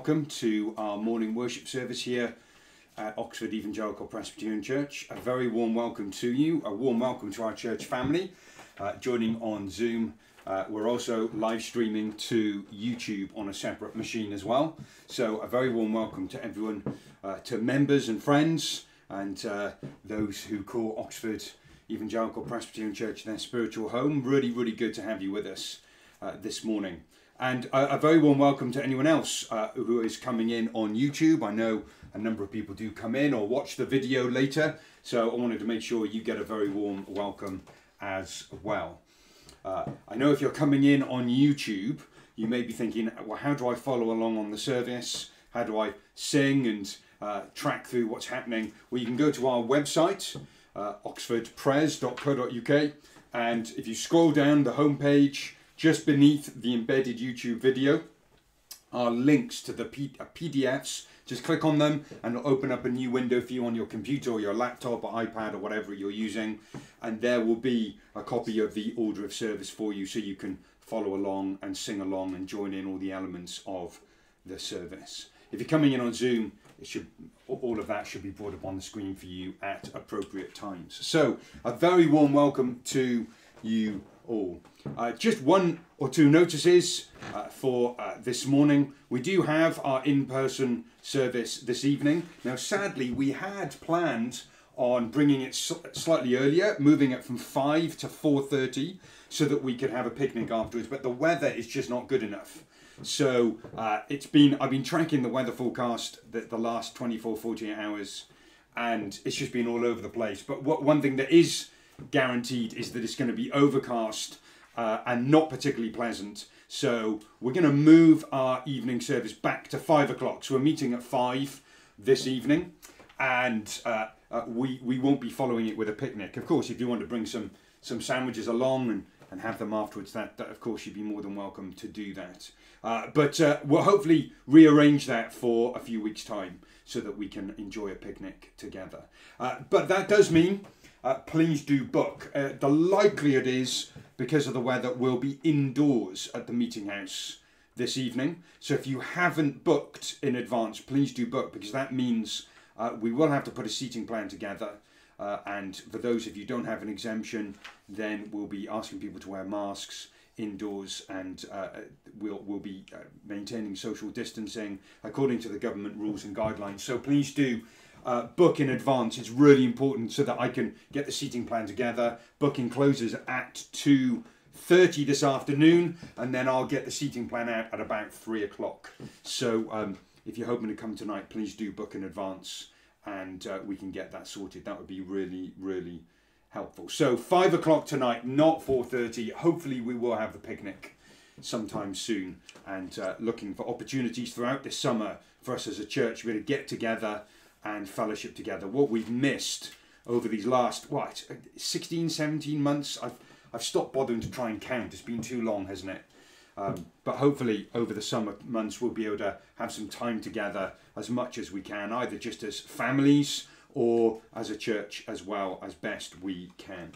welcome to our morning worship service here at Oxford Evangelical Presbyterian Church. A very warm welcome to you, a warm welcome to our church family uh, joining on Zoom. Uh, we're also live streaming to YouTube on a separate machine as well. So, a very warm welcome to everyone, uh, to members and friends, and uh, those who call Oxford Evangelical Presbyterian Church their spiritual home. Really, really good to have you with us uh, this morning. And a, a, very warm welcome to anyone else uh, who is coming in on YouTube. I know a number of people do come in or watch the video later, so I wanted to make sure you get a very warm welcome as well. Uh, I know if you're coming in on YouTube, you may be thinking, well, how do I follow along on the service? How do I sing and uh, track through what's happening? Well, you can go to our website, uh, oxfordpres.co.uk, and if you scroll down the homepage, just beneath the embedded YouTube video are links to the P uh, PDFs. Just click on them and it'll open up a new window for you on your computer or your laptop or iPad or whatever you're using. And there will be a copy of the order of service for you so you can follow along and sing along and join in all the elements of the service. If you're coming in on Zoom, it should all of that should be brought up on the screen for you at appropriate times. So, a very warm welcome to you all. Uh, just one or two notices uh, for uh, this morning. We do have our in-person service this evening. Now, sadly, we had planned on bringing it slightly earlier, moving it from 5 to 4.30 so that we could have a picnic afterwards, but the weather is just not good enough. So uh, it's been, I've been tracking the weather forecast the, the last 24, 48 hours, and it's just been all over the place. But what, one thing that is guaranteed is that it's going to be overcast uh, and not particularly pleasant. So we're going to move our evening service back to five o'clock. So we're meeting at five this evening, and uh, uh, we we won't be following it with a picnic. Of course, if you want to bring some some sandwiches along and, and have them afterwards, that, that of course you'd be more than welcome to do that. Uh, but uh, we'll hopefully rearrange that for a few weeks' time so that we can enjoy a picnic together. Uh, but that does mean uh, please do book. Uh, the likelihood is, because of the weather, we'll be indoors at the meeting house this evening. So if you haven't booked in advance, please do book because that means uh, we will have to put a seating plan together. Uh, and for those of you don't have an exemption, then we'll be asking people to wear masks indoors and uh, we'll, we'll be uh, maintaining social distancing according to the government rules and guidelines. So please do uh, book in advance. It's really important so that I can get the seating plan together. Booking closes at 2.30 this afternoon and then I'll get the seating plan out at about 3 o'clock. So um, if you're hoping to come tonight, please do book in advance and uh, we can get that sorted. That would be really, really helpful. So 5 o'clock tonight, not 4.30. Hopefully we will have the picnic sometime soon and uh, looking for opportunities throughout this summer for us as a church be able to get together and fellowship together. What we've missed over these last, what, 16, 17 months? I've, I've stopped bothering to try and count. It's been too long, hasn't it? Um, but hopefully, over the summer months, we'll be able to have some time together as much as we can, either just as families or as a church as well as best we can.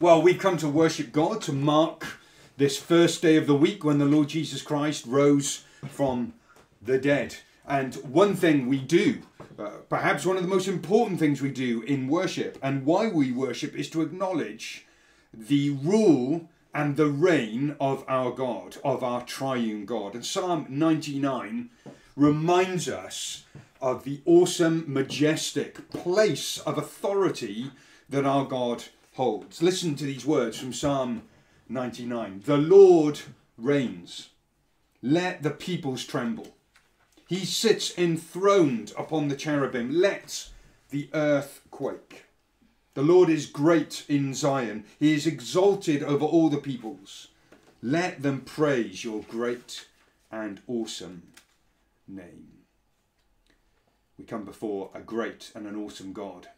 Well, we come to worship God to mark this first day of the week when the Lord Jesus Christ rose from the dead. And one thing we do, uh, perhaps one of the most important things we do in worship and why we worship is to acknowledge the rule and the reign of our God, of our triune God. And Psalm 99 reminds us of the awesome, majestic place of authority that our God holds. Listen to these words from Psalm 99 The Lord reigns, let the peoples tremble. He sits enthroned upon the cherubim. Let the earth quake. The Lord is great in Zion. He is exalted over all the peoples. Let them praise your great and awesome name. We come before a great and an awesome God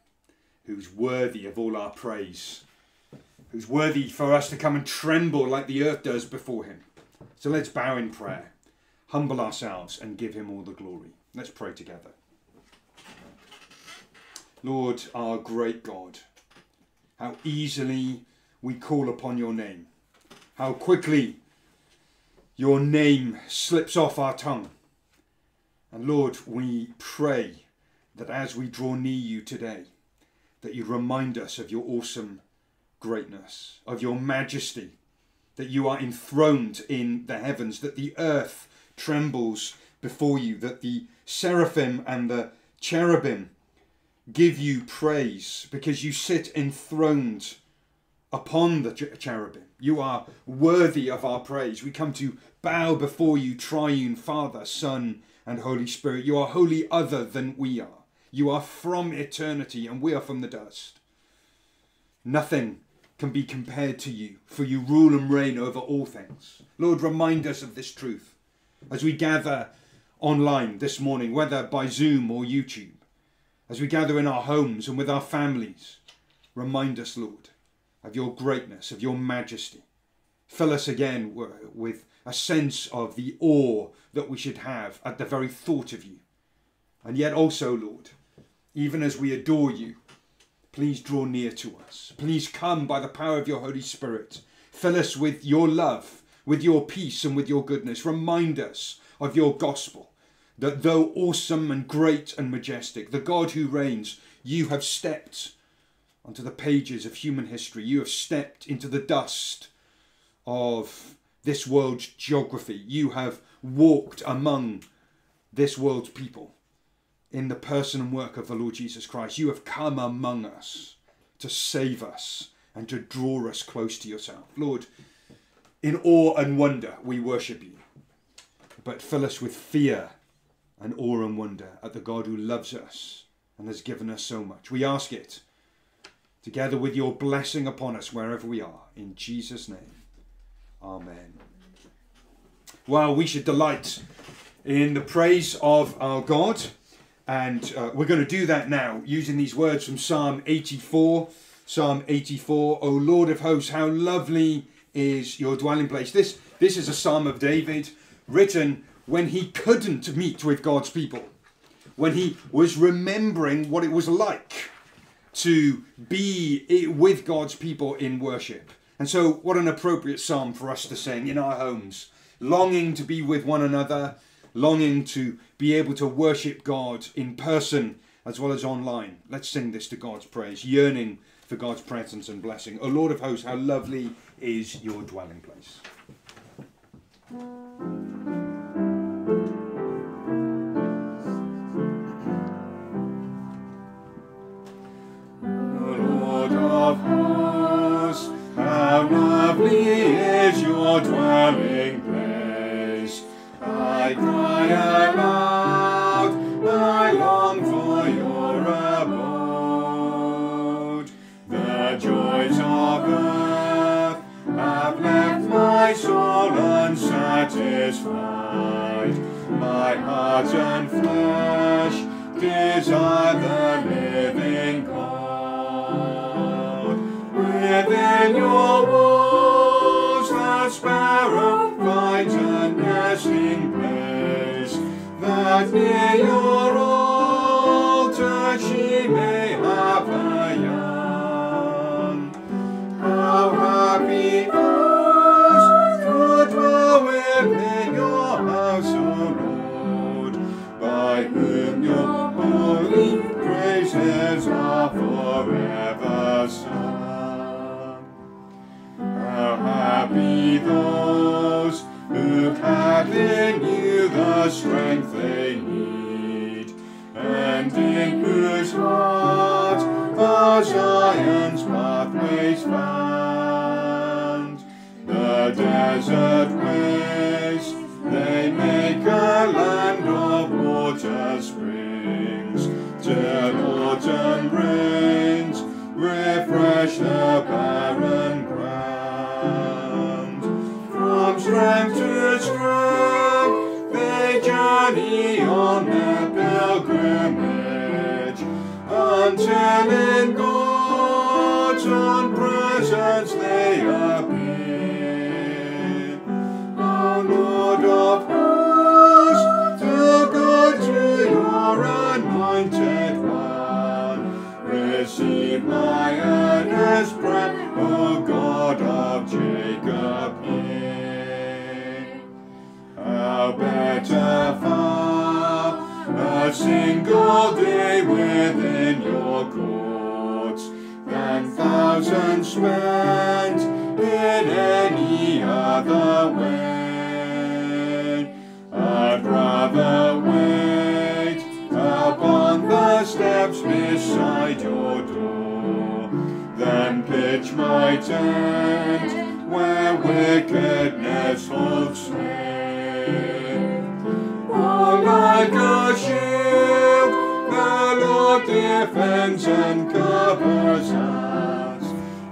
who's worthy of all our praise, who's worthy for us to come and tremble like the earth does before him. So let's bow in prayer humble ourselves and give him all the glory. Let's pray together. Lord, our great God, how easily we call upon your name, how quickly your name slips off our tongue. And Lord, we pray that as we draw near you today, that you remind us of your awesome greatness, of your majesty, that you are enthroned in the heavens, that the earth trembles before you, that the seraphim and the cherubim give you praise because you sit enthroned upon the cherubim. You are worthy of our praise. We come to bow before you, triune Father, Son, and Holy Spirit. You are wholly other than we are. You are from eternity, and we are from the dust. Nothing can be compared to you, for you rule and reign over all things. Lord, remind us of this truth as we gather online this morning, whether by Zoom or YouTube, as we gather in our homes and with our families. Remind us, Lord, of your greatness, of your majesty. Fill us again with a sense of the awe that we should have at the very thought of you. And yet also, Lord, even as we adore you, please draw near to us. Please come by the power of your Holy Spirit. Fill us with your love, with your peace, and with your goodness. Remind us of your gospel, that though awesome and great and majestic, the God who reigns, you have stepped onto the pages of human history. You have stepped into the dust of this world's geography. You have walked among this world's people in the person and work of the Lord Jesus Christ. You have come among us to save us and to draw us close to yourself. Lord, in awe and wonder we worship you, but fill us with fear and awe and wonder at the God who loves us and has given us so much. We ask it together with your blessing upon us wherever we are. In Jesus' name, Amen. Well, we should delight in the praise of our God, and uh, we're going to do that now using these words from Psalm 84. Psalm 84, O Lord of hosts, how lovely is your dwelling place. This, this is a psalm of David written when he couldn't meet with God's people, when he was remembering what it was like to be with God's people in worship. And so, what an appropriate psalm for us to sing in our homes, longing to be with one another, longing to be able to worship God in person as well as online. Let's sing this to God's praise, yearning for God's presence and blessing. O Lord of hosts, how lovely is your dwelling place. Lord of hosts, how lovely is your dwelling place. I cry aloud, unsatisfied. My heart and flesh desire the living God within your walls the sparrow finds a nesting place, that near your those who have in you the strength they need, and in whose heart are Zion's pathways found. The desert waste they make a land of water springs, till autumn rains refresh the barren From to strength they journey on their pilgrimage, until in God's own presence they appear. O Lord of hosts, do good to your anointed one. Receive my earnest prayer, better far a single day within your courts than thousands spent in any other way. I'd rather wait upon the steps beside your door than pitch my tent where wickedness holds sway. Like a shield, the Lord defends and covers us.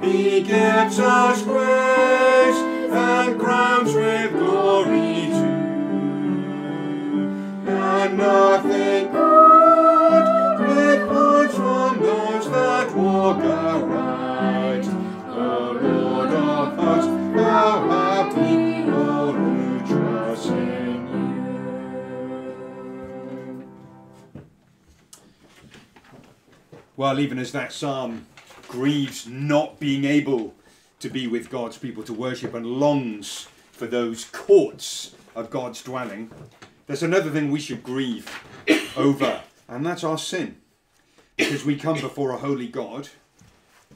He gives us grace and crowns with glory too. And nothing good withholds from those that walk aright. The Lord of hosts, how Well, even as that psalm grieves not being able to be with God's people to worship and longs for those courts of God's dwelling, there's another thing we should grieve over, and that's our sin. Because we come before a holy God,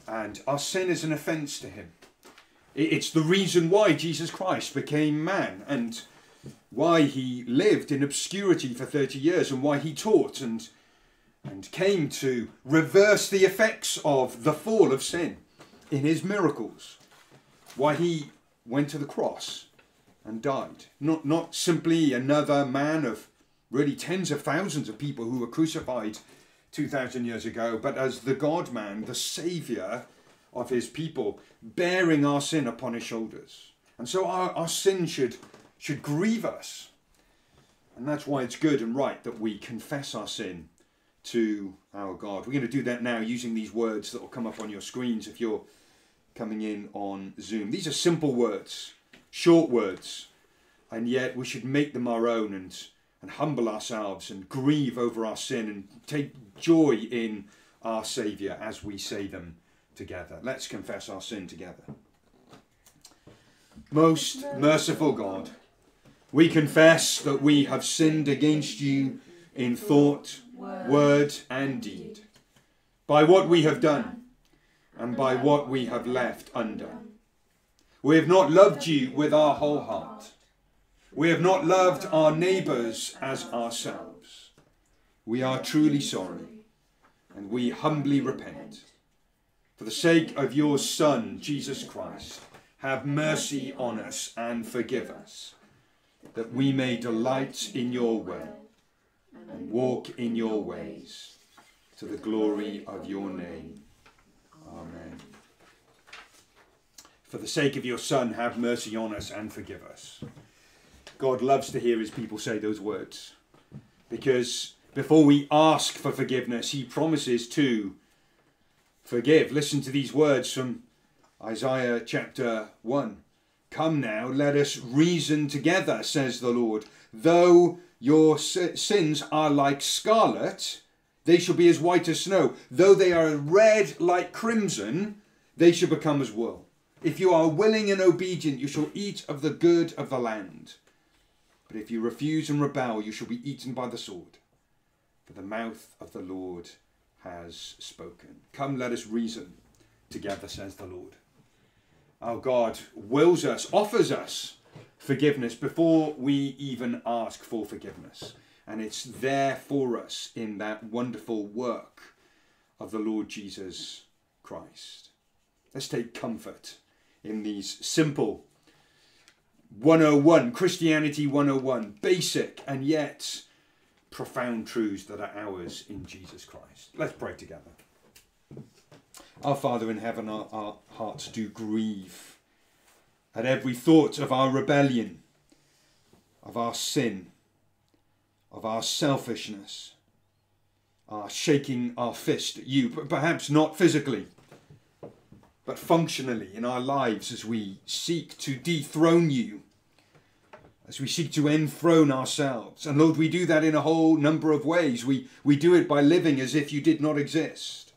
and our sin is an offence to Him. It's the reason why Jesus Christ became man, and why He lived in obscurity for 30 years, and why He taught and and came to reverse the effects of the fall of sin in his miracles. Why he went to the cross and died. Not, not simply another man of really tens of thousands of people who were crucified 2,000 years ago, but as the God man, the saviour of his people, bearing our sin upon his shoulders. And so our, our sin should, should grieve us. And that's why it's good and right that we confess our sin to our God. We're going to do that now using these words that will come up on your screens if you're coming in on Zoom. These are simple words, short words, and yet we should make them our own and, and humble ourselves and grieve over our sin and take joy in our Saviour as we say them together. Let's confess our sin together. Most merciful God, we confess that we have sinned against you in thought, word, and deed, by what we have done and by what we have left undone. We have not loved you with our whole heart. We have not loved our neighbours as ourselves. We are truly sorry and we humbly repent. For the sake of your Son, Jesus Christ, have mercy on us and forgive us, that we may delight in your will and walk in your ways, to the glory of your name. Amen. For the sake of your Son, have mercy on us and forgive us. God loves to hear his people say those words because before we ask for forgiveness, he promises to forgive. Listen to these words from Isaiah chapter 1. Come now, let us reason together, says the Lord. Though your sins are like scarlet, they shall be as white as snow. Though they are red like crimson, they shall become as wool. If you are willing and obedient, you shall eat of the good of the land. But if you refuse and rebel, you shall be eaten by the sword. For the mouth of the Lord has spoken. Come, let us reason together, says the Lord. Our God wills us, offers us forgiveness before we even ask for forgiveness. And it's there for us in that wonderful work of the Lord Jesus Christ. Let's take comfort in these simple 101, Christianity 101, basic and yet profound truths that are ours in Jesus Christ. Let's pray together. Our Father in heaven, our, our hearts do grieve at every thought of our rebellion, of our sin, of our selfishness, our shaking our fist at you, but perhaps not physically, but functionally in our lives as we seek to dethrone you, as we seek to enthrone ourselves. And Lord, we do that in a whole number of ways. We, we do it by living as if you did not exist.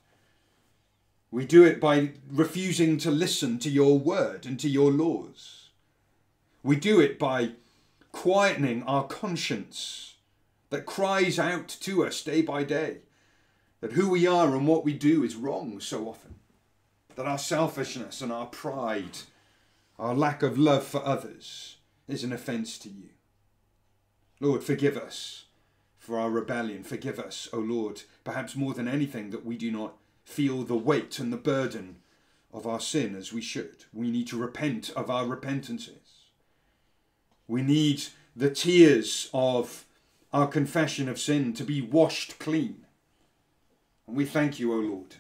We do it by refusing to listen to your word and to your laws. We do it by quietening our conscience that cries out to us day by day that who we are and what we do is wrong so often, that our selfishness and our pride, our lack of love for others, is an offence to you. Lord, forgive us for our rebellion. Forgive us, O Lord, perhaps more than anything, that we do not feel the weight and the burden of our sin as we should. We need to repent of our repentances. We need the tears of our confession of sin to be washed clean. And we thank you, O Lord,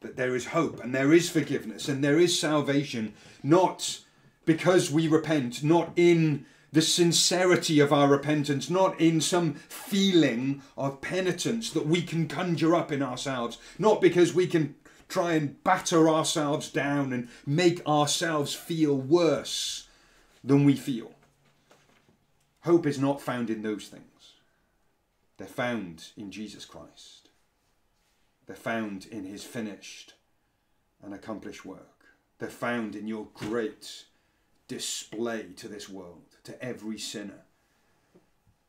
that there is hope and there is forgiveness and there is salvation, not because we repent, not in the sincerity of our repentance, not in some feeling of penitence that we can conjure up in ourselves, not because we can try and batter ourselves down and make ourselves feel worse than we feel. Hope is not found in those things. They're found in Jesus Christ. They're found in his finished and accomplished work. They're found in your great display to this world, to every sinner,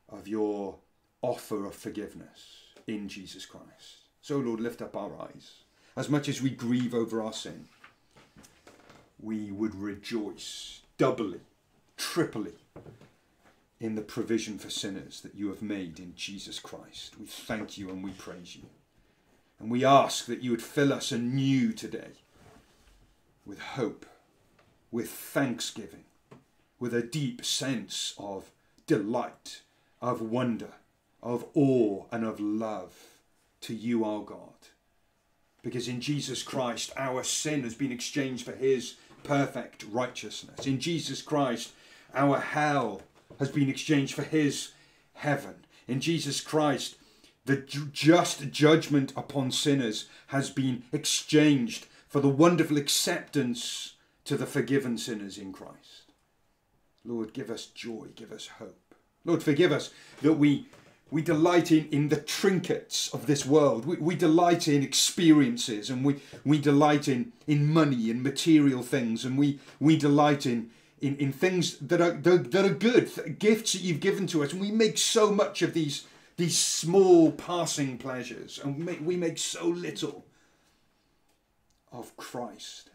of your offer of forgiveness in Jesus Christ. So, Lord, lift up our eyes. As much as we grieve over our sin, we would rejoice doubly, triply in the provision for sinners that you have made in Jesus Christ. We thank you and we praise you. And we ask that you would fill us anew today with hope with thanksgiving, with a deep sense of delight, of wonder, of awe, and of love to you, our God. Because in Jesus Christ, our sin has been exchanged for his perfect righteousness. In Jesus Christ, our hell has been exchanged for his heaven. In Jesus Christ, the just judgment upon sinners has been exchanged for the wonderful acceptance to the forgiven sinners in Christ. Lord, give us joy, give us hope. Lord, forgive us that we, we delight in, in the trinkets of this world. We, we delight in experiences and we, we delight in, in money and material things and we, we delight in, in, in things that are, that are good, gifts that you've given to us. And we make so much of these, these small passing pleasures and we make, we make so little of Christ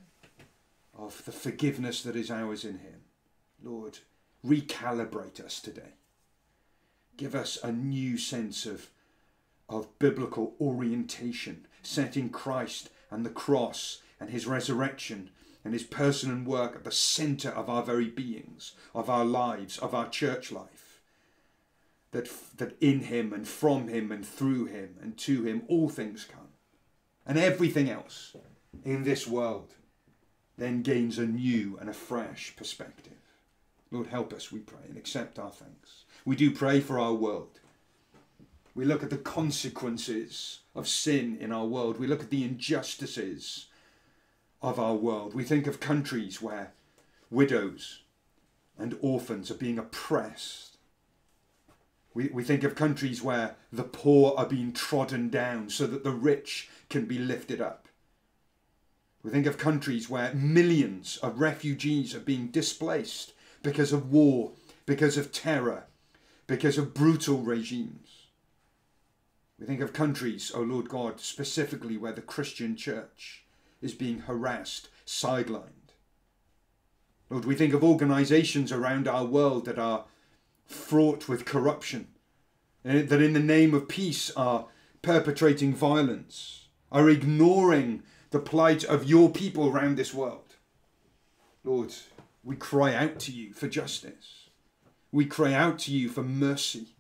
of the forgiveness that is ours in Him. Lord, recalibrate us today. Give us a new sense of, of biblical orientation, set in Christ and the cross and His resurrection and His person and work at the centre of our very beings, of our lives, of our church life. That, that in Him and from Him and through Him and to Him all things come. And everything else in this world then gains a new and a fresh perspective. Lord, help us, we pray, and accept our thanks. We do pray for our world. We look at the consequences of sin in our world. We look at the injustices of our world. We think of countries where widows and orphans are being oppressed. We, we think of countries where the poor are being trodden down so that the rich can be lifted up. We think of countries where millions of refugees are being displaced because of war, because of terror, because of brutal regimes. We think of countries, O oh Lord God, specifically where the Christian church is being harassed, sidelined. Lord, we think of organizations around our world that are fraught with corruption, eh, that in the name of peace are perpetrating violence, are ignoring the plight of your people around this world. Lord, we cry out to you for justice. We cry out to you for mercy.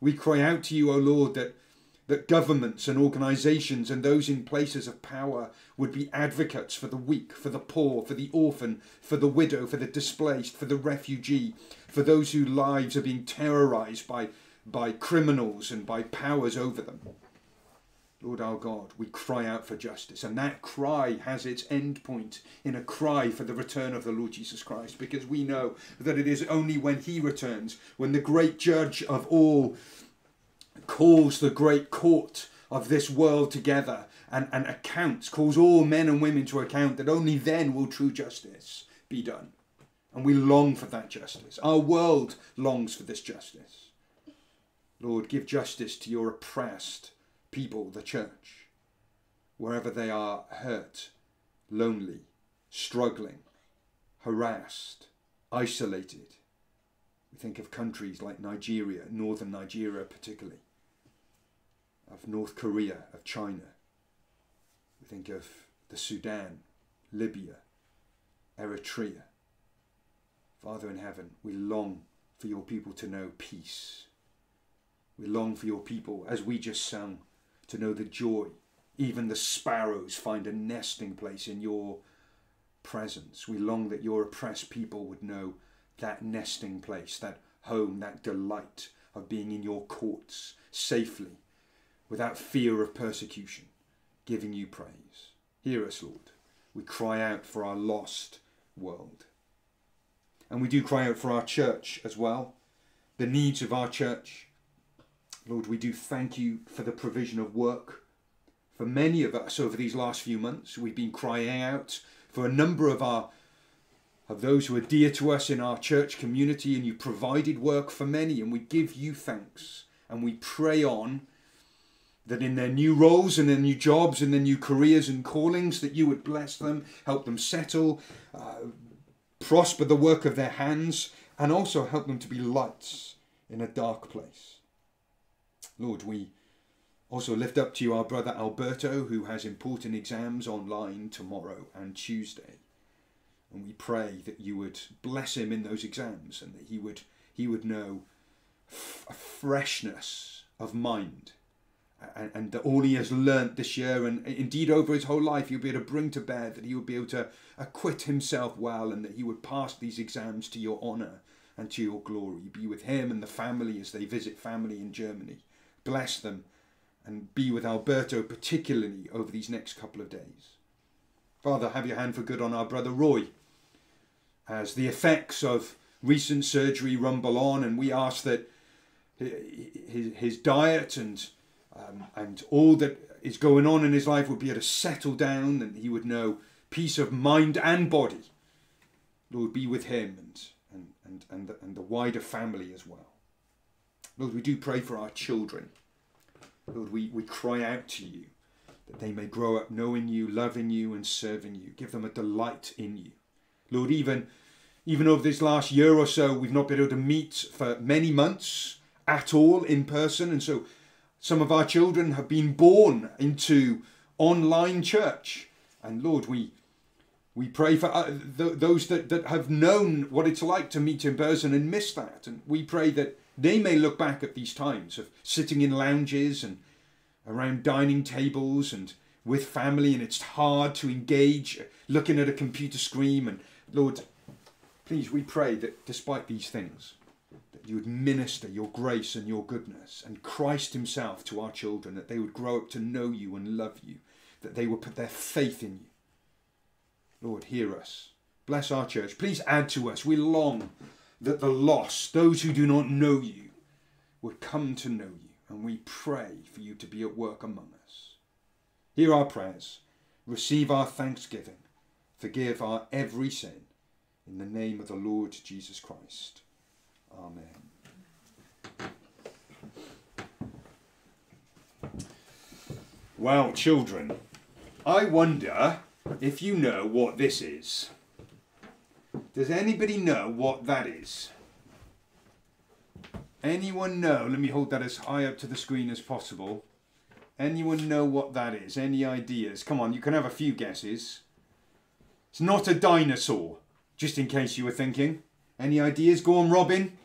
We cry out to you, O Lord, that, that governments and organizations and those in places of power would be advocates for the weak, for the poor, for the orphan, for the widow, for the displaced, for the refugee, for those whose lives are being terrorized by, by criminals and by powers over them. Lord our God, we cry out for justice. And that cry has its end point in a cry for the return of the Lord Jesus Christ, because we know that it is only when he returns, when the great judge of all calls the great court of this world together and, and accounts, calls all men and women to account, that only then will true justice be done. And we long for that justice. Our world longs for this justice. Lord, give justice to your oppressed people, the church, wherever they are hurt, lonely, struggling, harassed, isolated. We think of countries like Nigeria, northern Nigeria particularly, of North Korea, of China. We think of the Sudan, Libya, Eritrea. Father in heaven, we long for your people to know peace. We long for your people, as we just sung, to know the joy. Even the sparrows find a nesting place in your presence. We long that your oppressed people would know that nesting place, that home, that delight of being in your courts safely, without fear of persecution, giving you praise. Hear us, Lord. We cry out for our lost world. And we do cry out for our church as well, the needs of our church. Lord, we do thank you for the provision of work. For many of us over these last few months, we've been crying out for a number of our of those who are dear to us in our church community, and you provided work for many, and we give you thanks and we pray on that in their new roles and their new jobs and their new careers and callings, that you would bless them, help them settle, uh, prosper the work of their hands, and also help them to be lights in a dark place. Lord, we also lift up to you our brother Alberto, who has important exams online tomorrow and Tuesday. And we pray that you would bless him in those exams and that he would, he would know a freshness of mind and, and that all he has learnt this year and indeed over his whole life he'll be able to bring to bear that he would be able to acquit himself well and that he would pass these exams to your honour and to your glory. Be with him and the family as they visit family in Germany. Bless them and be with Alberto particularly over these next couple of days. Father, have your hand for good on our brother Roy as the effects of recent surgery rumble on, and we ask that his, diet and um, and all that is going on in his life would be able to settle down, and he would know peace of mind and body. Lord, be with him and and and and the, and the wider family as well. Lord, we do pray for our children. Lord, we, we cry out to you that they may grow up knowing you, loving you, and serving you. Give them a delight in you. Lord, even, even over this last year or so, we've not been able to meet for many months at all in person. And so some of our children have been born into online church. And Lord, we, we pray for uh, th- those that, that have known what it's like to meet in person and miss that. And we pray that they may look back at these times of sitting in lounges and around dining tables and with family, and it's hard to engage uh, looking at a computer screen. And Lord, please, we pray that despite these things, that you would minister your grace and your goodness and Christ Himself to our children, that they would grow up to know you and love you, that they would put their faith in you. Lord, hear us. Bless our church. Please add to us. We long that the lost, those who do not know you, would come to know you and we pray for you to be at work among us. Hear our prayers, receive our thanksgiving, forgive our every sin. In the name of the Lord Jesus Christ. Amen. Well, children, I wonder if you know what this is. Does anybody know what that is? Anyone know? Let me hold that as high up to the screen as possible. Anyone know what that is? Any ideas? Come on, you can have a few guesses. It's not a dinosaur, just in case you were thinking. Any ideas? Go on, Robin.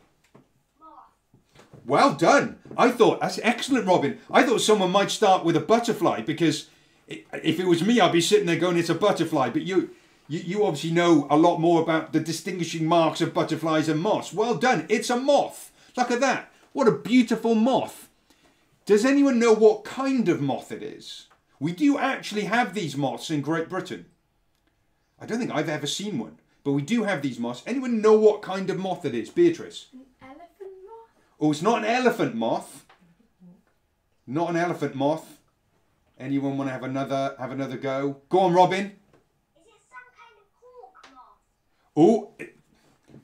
Well done. I thought that's excellent, Robin. I thought someone might start with a butterfly because if it was me, I'd be sitting there going, "It's a butterfly." But you, you, you obviously know a lot more about the distinguishing marks of butterflies and moths. Well done. It's a moth. Look at that. What a beautiful moth. Does anyone know what kind of moth it is? We do actually have these moths in Great Britain. I don't think I've ever seen one, but we do have these moths. Anyone know what kind of moth it is? Beatrice? An elephant moth? Oh, it's not an elephant moth. Not an elephant moth. Anyone want to have another have another go? Go on, Robin. Is it some kind of hawk moth? Oh,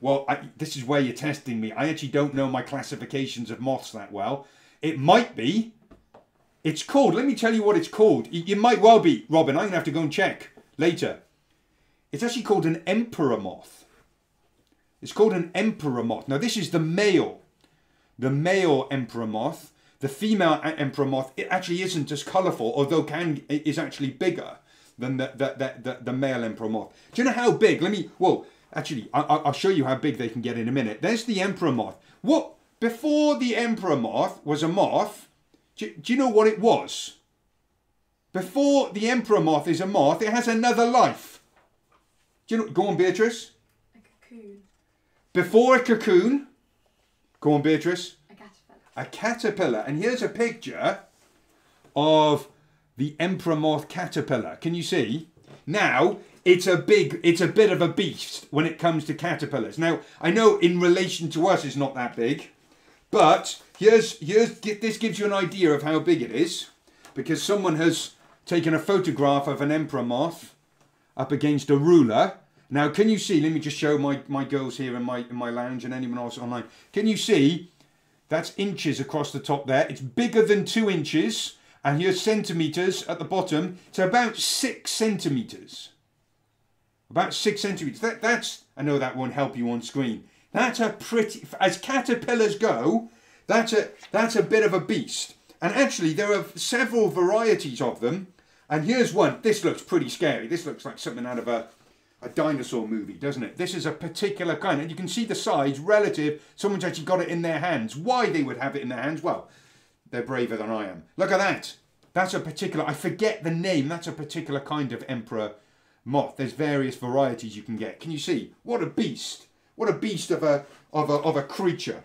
well, I, this is where you're testing me. I actually don't know my classifications of moths that well. It might be. It's called, let me tell you what it's called. It, it might well be, Robin. I'm going to have to go and check later. It's actually called an emperor moth. It's called an emperor moth. Now, this is the male, the male emperor moth. The female emperor moth, it actually isn't as colourful, although can is actually bigger than the, the, the, the, the male emperor moth. Do you know how big? Let me, well, actually, I, I'll show you how big they can get in a minute. There's the emperor moth. What, before the emperor moth was a moth, do, do you know what it was? Before the emperor moth is a moth, it has another life. Do you know, go on, Beatrice. A cocoon. Before a cocoon, go on, Beatrice. A caterpillar. A caterpillar. And here's a picture of the emperor moth caterpillar. Can you see? Now, it's a big, it's a bit of a beast when it comes to caterpillars. Now, I know in relation to us it's not that big, but here's, here's, this gives you an idea of how big it is because someone has taken a photograph of an emperor moth up against a ruler. Now, can you see, let me just show my, my girls here in my, in my lounge and anyone else online. Can you see that's inches across the top there? It's bigger than two inches and here's centimetres at the bottom. So about six centimetres. About six centimetres. That, that's, I know that won't help you on screen. That's a pretty, as caterpillars go, that's a, that's a bit of a beast. And actually there are several varieties of them. And here's one. This looks pretty scary. This looks like something out of a, a dinosaur movie, doesn't it? This is a particular kind. And you can see the size relative. Someone's actually got it in their hands. Why they would have it in their hands? Well, they're braver than I am. Look at that. That's a particular, I forget the name. That's a particular kind of emperor moth. There's various varieties you can get. Can you see? What a beast. What a beast of a, of a, of a creature.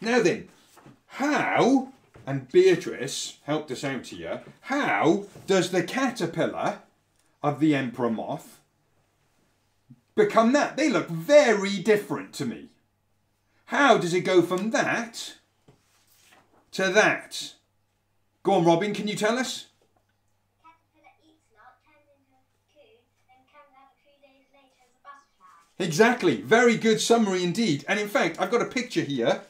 Now then, how, and Beatrice helped us out here, how does the caterpillar of the emperor moth become that? They look very different to me. How does it go from that to that. Go on, Robin, can you tell us? Exactly. Very good summary indeed. And in fact, I've got a picture here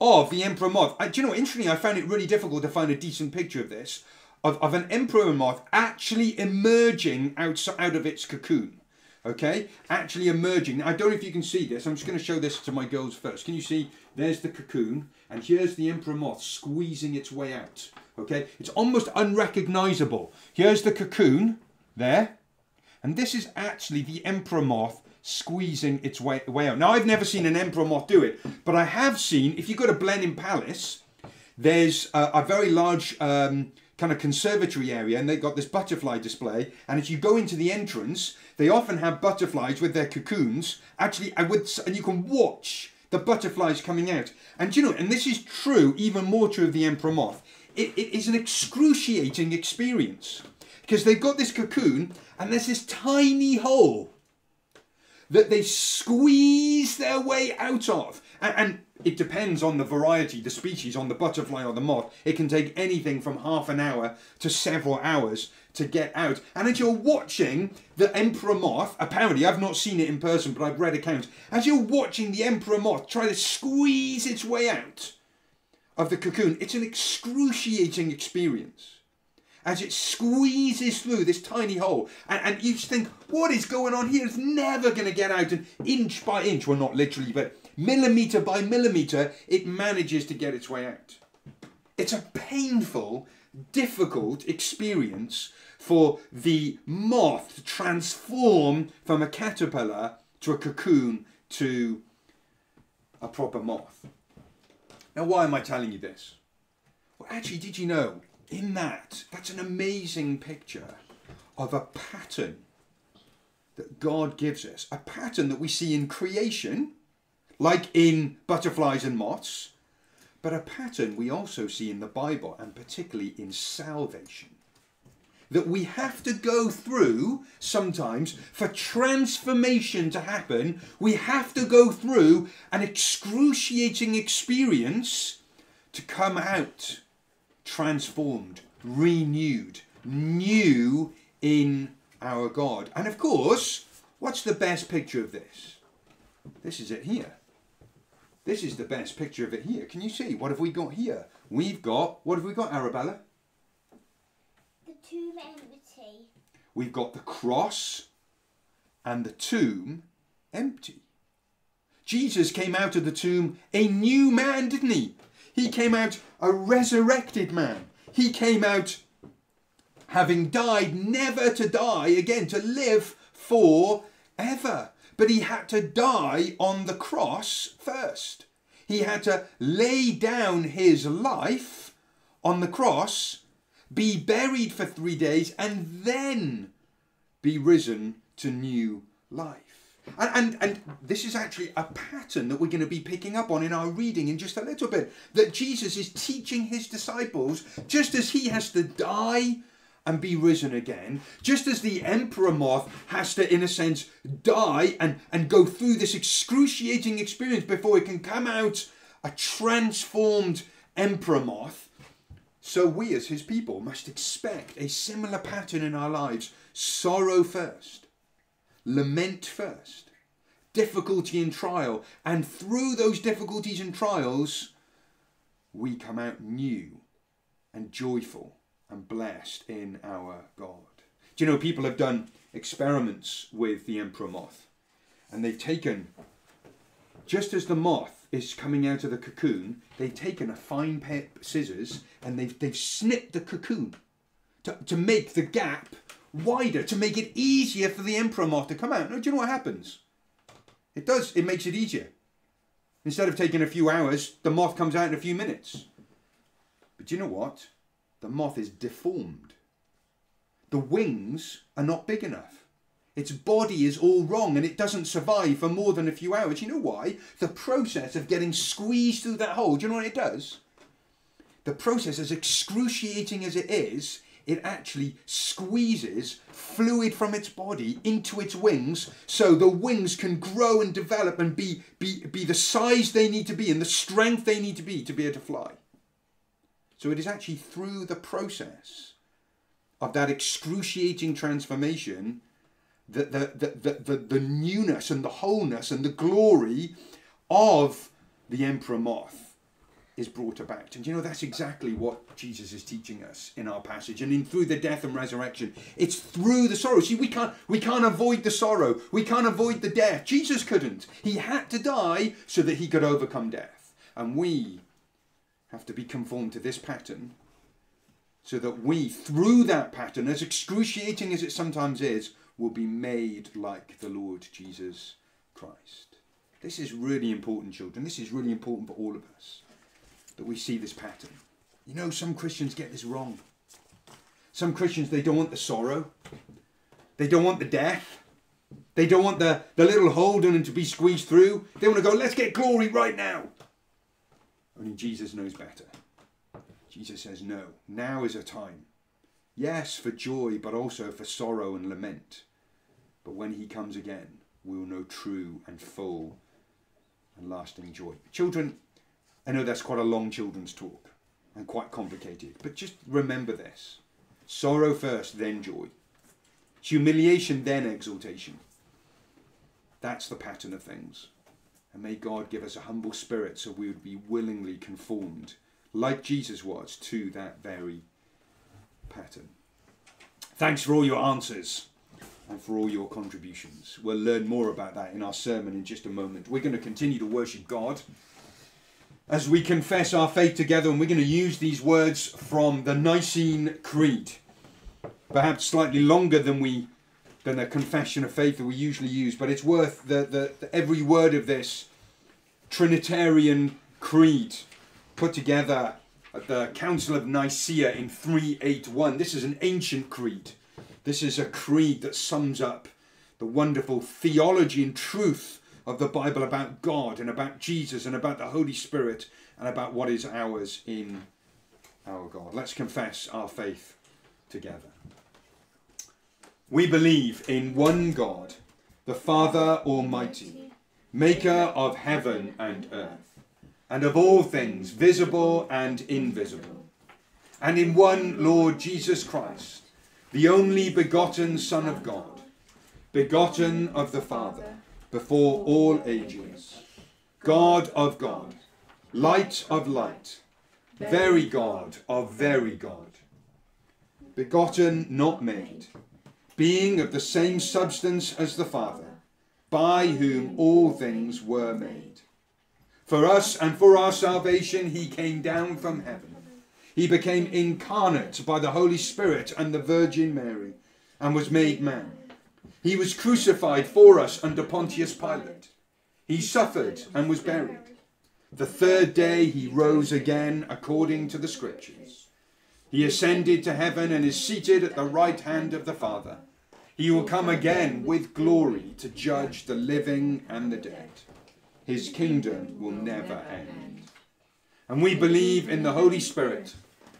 of the emperor moth. I, do you know, interestingly, I found it really difficult to find a decent picture of this, of, of an emperor moth actually emerging out, out of its cocoon. Okay, actually emerging. I don't know if you can see this. I'm just going to show this to my girls first. Can you see? There's the cocoon. And here's the emperor moth squeezing its way out. Okay, it's almost unrecognizable. Here's the cocoon there. And this is actually the emperor moth squeezing its way, way out. Now, I've never seen an emperor moth do it, but I have seen, if you go to Blenheim Palace, there's a, a very large um, kind of conservatory area and they've got this butterfly display. And if you go into the entrance, they often have butterflies with their cocoons. Actually, I would, and you can watch the butterflies coming out. And you know, and this is true, even more true of the emperor moth. It, it is an excruciating experience because they've got this cocoon and there's this tiny hole that they squeeze their way out of. And, and, it depends on the variety, the species, on the butterfly or the moth. It can take anything from half an hour to several hours to get out. And as you're watching the emperor moth, apparently I've not seen it in person, but I've read accounts. As you're watching the emperor moth try to squeeze its way out of the cocoon, it's an excruciating experience. As it squeezes through this tiny hole, and, and you just think, what is going on here? It's never going to get out. And inch by inch, well, not literally, but millimetre by millimetre, it manages to get its way out. It's a painful, difficult experience for the moth to transform from a caterpillar to a cocoon to a proper moth. Now, why am I telling you this? Well, actually, did you know in that, that's an amazing picture of a pattern that God gives us, a pattern that we see in creation, like in butterflies and moths, but a pattern we also see in the Bible and particularly in salvation that we have to go through sometimes for transformation to happen. We have to go through an excruciating experience to come out transformed, renewed, new in our God. And of course, what's the best picture of this? This is it here. This is the best picture of it here. Can you see? What have we got here? We've got, what have we got, Arabella? The tomb empty. We've got the cross and the tomb empty. Jesus came out of the tomb a new man, didn't he? He came out a resurrected man. He came out having died never to die again, to live forever. But he had to die on the cross first. He had to lay down his life on the cross, be buried for three days, and then be risen to new life. And, and, and this is actually a pattern that we're going to be picking up on in our reading in just a little bit. That Jesus is teaching his disciples, just as he has to die and be risen again, just as the emperor moth has to, in a sense, die and, and go through this excruciating experience before it can come out a transformed emperor moth, so we as his people must expect a similar pattern in our lives sorrow first, lament first, difficulty and trial, and through those difficulties and trials, we come out new and joyful and blessed in our God. Do you know people have done experiments with the emperor moth and they've taken, just as the moth is coming out of the cocoon, they've taken a fine pair of scissors and they've, they've snipped the cocoon to, to make the gap wider, to make it easier for the emperor moth to come out. Now, do you know what happens? It does, it makes it easier. Instead of taking a few hours, the moth comes out in a few minutes. But do you know what? the moth is deformed. The wings are not big enough. Its body is all wrong and it doesn't survive for more than a few hours. You know why? The process of getting squeezed through that hole, do you know what it does? The process, as excruciating as it is, it actually squeezes fluid from its body into its wings so the wings can grow and develop and be, be, be the size they need to be and the strength they need to be to be able to fly. So it is actually through the process of that excruciating transformation that the, the, the, the, the newness and the wholeness and the glory of the emperor moth is brought about. And you know, that's exactly what Jesus is teaching us in our passage. And in through the death and resurrection, it's through the sorrow. See, we can't we can't avoid the sorrow. We can't avoid the death. Jesus couldn't. He had to die so that he could overcome death. And we have to be conformed to this pattern so that we, through that pattern, as excruciating as it sometimes is, will be made like the Lord Jesus Christ. This is really important, children. This is really important for all of us that we see this pattern. You know, some Christians get this wrong. Some Christians, they don't want the sorrow, they don't want the death. They don't want the, the little hole in to be squeezed through. They want to go, let's get glory right now. Only Jesus knows better. Jesus says, No, now is a time. Yes, for joy, but also for sorrow and lament. But when he comes again, we will know true and full and lasting joy. Children, I know that's quite a long children's talk and quite complicated, but just remember this sorrow first, then joy. Humiliation, then exaltation. That's the pattern of things. And may God give us a humble spirit so we would be willingly conformed, like Jesus was, to that very pattern. Thanks for all your answers and for all your contributions. We'll learn more about that in our sermon in just a moment. We're going to continue to worship God as we confess our faith together, and we're going to use these words from the Nicene Creed. Perhaps slightly longer than we than the confession of faith that we usually use, but it's worth the, the, the every word of this Trinitarian creed put together at the Council of Nicaea in 381. This is an ancient creed. This is a creed that sums up the wonderful theology and truth of the Bible about God and about Jesus and about the Holy Spirit and about what is ours in our God. Let's confess our faith together. We believe in one God, the Father Almighty, maker of heaven and earth, and of all things visible and invisible, and in one Lord Jesus Christ, the only begotten Son of God, begotten of the Father before all ages, God of God, light of light, very God of very God, begotten, not made, being of the same substance as the Father, by whom all things were made. For us and for our salvation, he came down from heaven. He became incarnate by the Holy Spirit and the Virgin Mary, and was made man. He was crucified for us under Pontius Pilate. He suffered and was buried. The third day he rose again according to the Scriptures. He ascended to heaven and is seated at the right hand of the Father. He will come again with glory to judge the living and the dead. His kingdom will never end. And we believe in the Holy Spirit,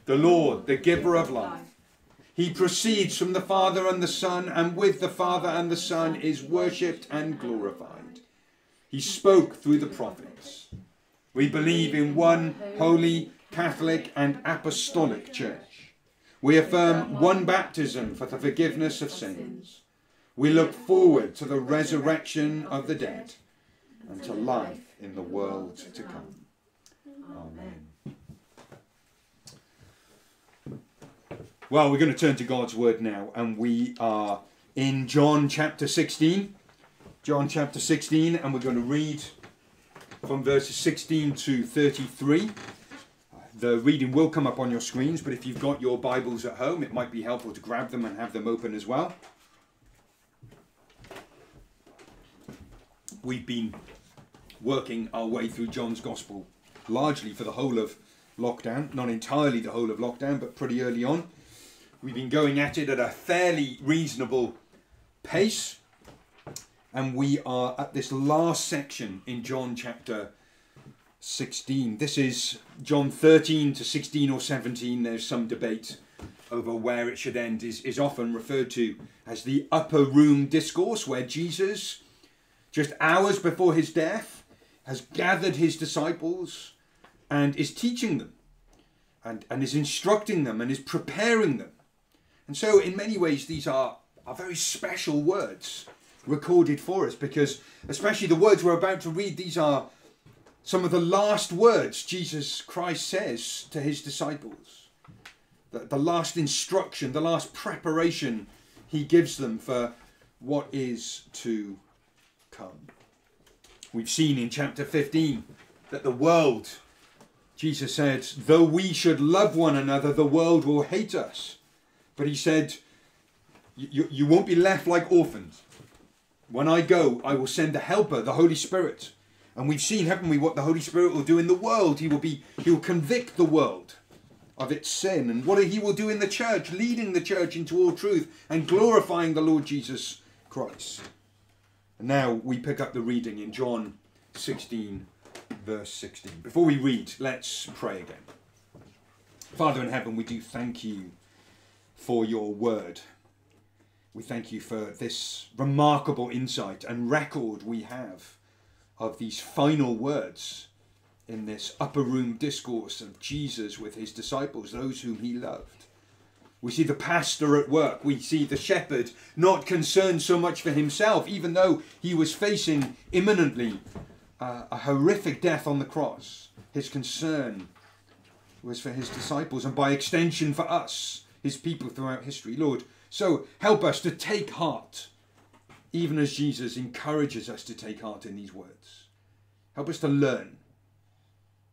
the Lord, the giver of life. He proceeds from the Father and the Son, and with the Father and the Son is worshipped and glorified. He spoke through the prophets. We believe in one holy, Catholic, and apostolic church. We affirm one baptism for the forgiveness of sins. We look forward to the resurrection of the dead and to life in the world to come. Amen. Well, we're going to turn to God's Word now, and we are in John chapter 16. John chapter 16, and we're going to read from verses 16 to 33. The reading will come up on your screens, but if you've got your Bibles at home, it might be helpful to grab them and have them open as well. We've been working our way through John's Gospel largely for the whole of lockdown, not entirely the whole of lockdown, but pretty early on. We've been going at it at a fairly reasonable pace, and we are at this last section in John chapter 16. This is John 13 to 16 or 17. There's some debate over where it should end, is, is often referred to as the upper room discourse, where Jesus, just hours before his death, has gathered his disciples and is teaching them and, and is instructing them and is preparing them. And so, in many ways, these are, are very special words recorded for us because, especially the words we're about to read, these are some of the last words Jesus Christ says to his disciples. The, the last instruction, the last preparation he gives them for what is to come. We've seen in chapter 15 that the world, Jesus said, though we should love one another, the world will hate us. But he said, you, you won't be left like orphans. When I go, I will send the helper, the Holy Spirit. And we've seen, haven't we, what the Holy Spirit will do in the world. He will be, he will convict the world of its sin and what he will do in the church, leading the church into all truth and glorifying the Lord Jesus Christ. And now we pick up the reading in John 16, verse 16. Before we read, let's pray again. Father in heaven, we do thank you for your word. We thank you for this remarkable insight and record we have of these final words in this upper room discourse of Jesus with his disciples, those whom he loved. We see the pastor at work. We see the shepherd not concerned so much for himself, even though he was facing imminently uh, a horrific death on the cross. His concern was for his disciples and by extension for us, his people throughout history. Lord, so help us to take heart, even as Jesus encourages us to take heart in these words. Help us to learn.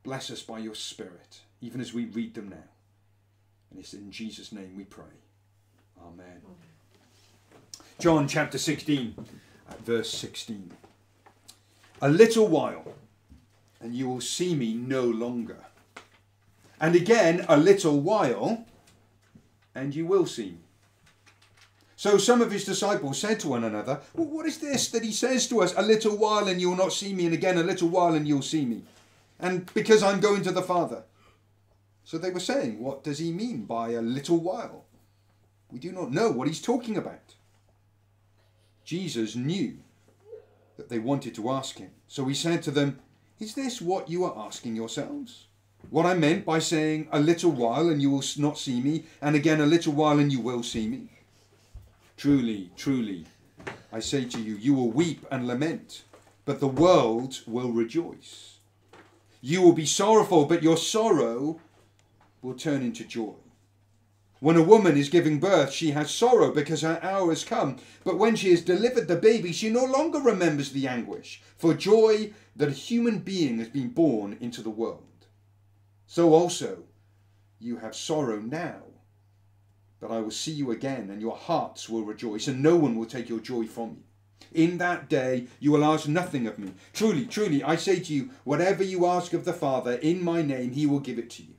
Bless us by your Spirit, even as we read them now. And it's in Jesus' name we pray. Amen. John chapter 16, verse 16. A little while, and you will see me no longer. And again, a little while, and you will see me. So some of his disciples said to one another, well, What is this that he says to us? A little while and you'll not see me, and again a little while and you'll see me. And because I'm going to the Father. So they were saying, What does he mean by a little while? We do not know what he's talking about. Jesus knew that they wanted to ask him. So he said to them, Is this what you are asking yourselves? What I meant by saying, A little while and you will not see me, and again a little while and you will see me? Truly, truly, I say to you, you will weep and lament, but the world will rejoice. You will be sorrowful, but your sorrow will turn into joy. When a woman is giving birth, she has sorrow because her hour has come. But when she has delivered the baby, she no longer remembers the anguish for joy that a human being has been born into the world. So also, you have sorrow now. But I will see you again, and your hearts will rejoice, and no one will take your joy from you. In that day you will ask nothing of me. Truly, truly, I say to you, whatever you ask of the Father in my name, he will give it to you.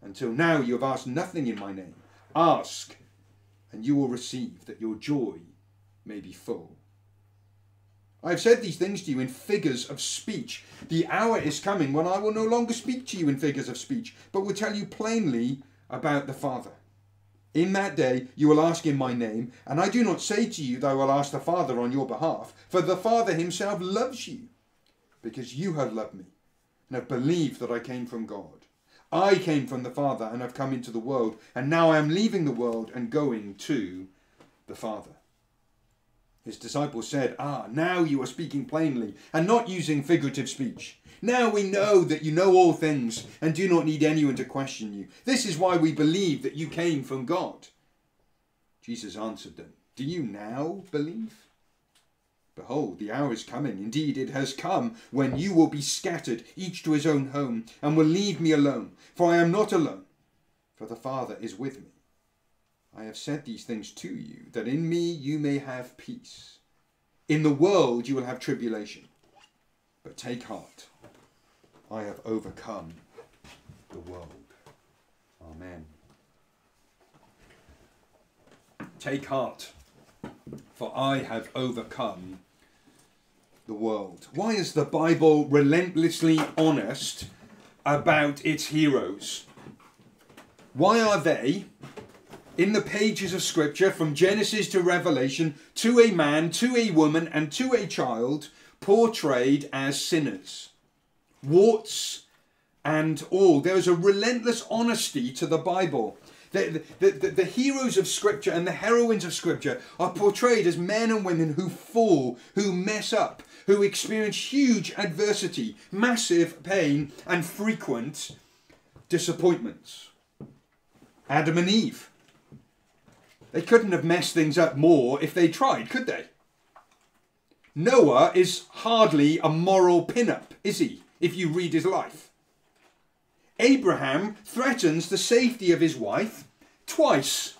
Until now you have asked nothing in my name. Ask, and you will receive, that your joy may be full. I have said these things to you in figures of speech. The hour is coming when I will no longer speak to you in figures of speech, but will tell you plainly about the Father. In that day you will ask in my name, and I do not say to you that I will ask the Father on your behalf, for the Father himself loves you, because you have loved me, and have believed that I came from God. I came from the Father and have come into the world, and now I am leaving the world and going to the Father. His disciples said, Ah, now you are speaking plainly and not using figurative speech. Now we know that you know all things and do not need anyone to question you. This is why we believe that you came from God. Jesus answered them, Do you now believe? Behold, the hour is coming, indeed it has come, when you will be scattered, each to his own home, and will leave me alone. For I am not alone, for the Father is with me. I have said these things to you, that in me you may have peace. In the world you will have tribulation. But take heart, I have overcome the world. Amen. Take heart, for I have overcome the world. Why is the Bible relentlessly honest about its heroes? Why are they, in the pages of Scripture, from Genesis to Revelation, to a man, to a woman, and to a child, portrayed as sinners? Warts and all. There is a relentless honesty to the Bible. The, the, the, the, heroes of Scripture and the heroines of Scripture are portrayed as men and women who fall, who mess up, who experience huge adversity, massive pain, and frequent disappointments. Adam and Eve. They couldn't have messed things up more if they tried, could they? Noah is hardly a moral pin-up, is he, if you read his life? Abraham threatens the safety of his wife twice,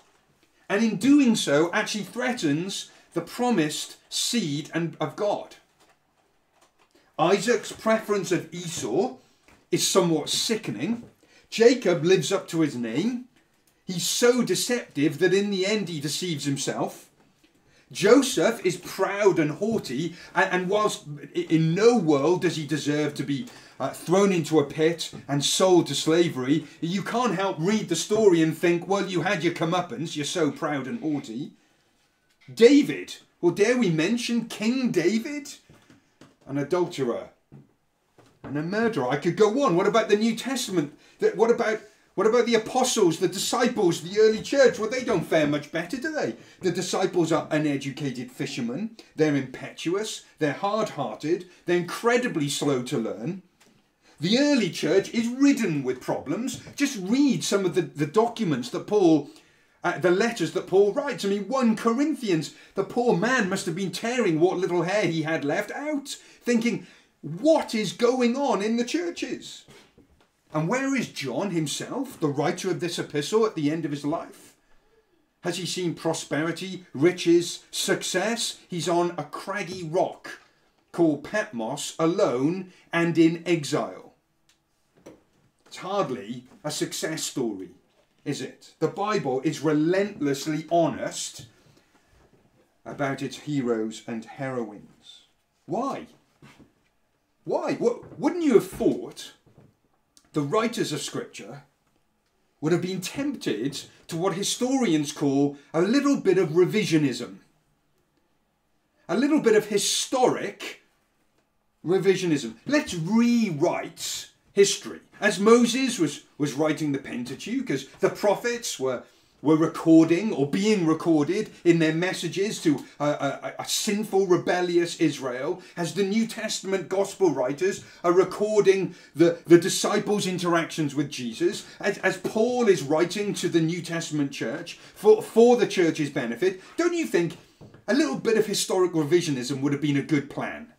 and in doing so actually threatens the promised seed and, of God. Isaac's preference of Esau is somewhat sickening. Jacob lives up to his name. He's so deceptive that in the end he deceives himself. Joseph is proud and haughty, and, and whilst in no world does he deserve to be uh, thrown into a pit and sold to slavery, you can't help read the story and think, well, you had your comeuppance, you're so proud and haughty. David, well, dare we mention King David? an adulterer, and a murderer. I could go on. What about the New Testament? What about what about the apostles, the disciples, the early church? Well, they don't fare much better, do they? The disciples are uneducated fishermen. They're impetuous. They're hard-hearted. They're incredibly slow to learn. The early church is ridden with problems. Just read some of the, the documents that Paul uh, the letters that Paul writes. I mean, 1 Corinthians, the poor man must have been tearing what little hair he had left out, thinking, what is going on in the churches? And where is John himself, the writer of this epistle, at the end of his life? Has he seen prosperity, riches, success? He's on a craggy rock called Patmos, alone and in exile. It's hardly a success story is it? The Bible is relentlessly honest about its heroes and heroines. Why? Why? Wouldn't you have thought the writers of Scripture would have been tempted to what historians call a little bit of revisionism? A little bit of historic revisionism. Let's rewrite history. As Moses was, was writing the Pentateuch, as the prophets were were recording or being recorded in their messages to a, a, a, sinful, rebellious Israel, as the New Testament gospel writers are recording the, the disciples' interactions with Jesus, as, as Paul is writing to the New Testament church for, for the church's benefit, don't you think a little bit of historic revisionism would have been a good plan?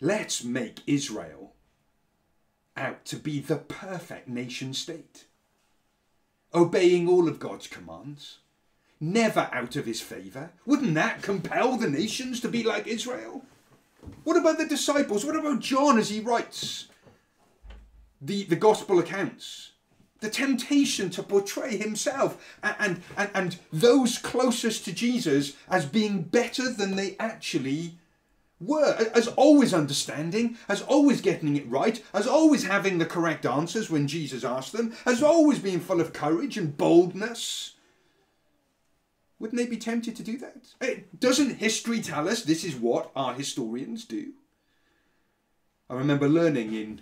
Let's make Israel out to be the perfect nation state obeying all of God's commands, never out of his favour. Wouldn't that compel the nations to be like Israel? What about the disciples? What about John as he writes the, the gospel accounts? The temptation to portray himself and, and, and those closest to Jesus as being better than they actually were as always understanding, as always getting it right, as always having the correct answers when Jesus asked them, as always being full of courage and boldness. Wouldn't they be tempted to do that? Doesn't history tell us this is what our historians do? I remember learning in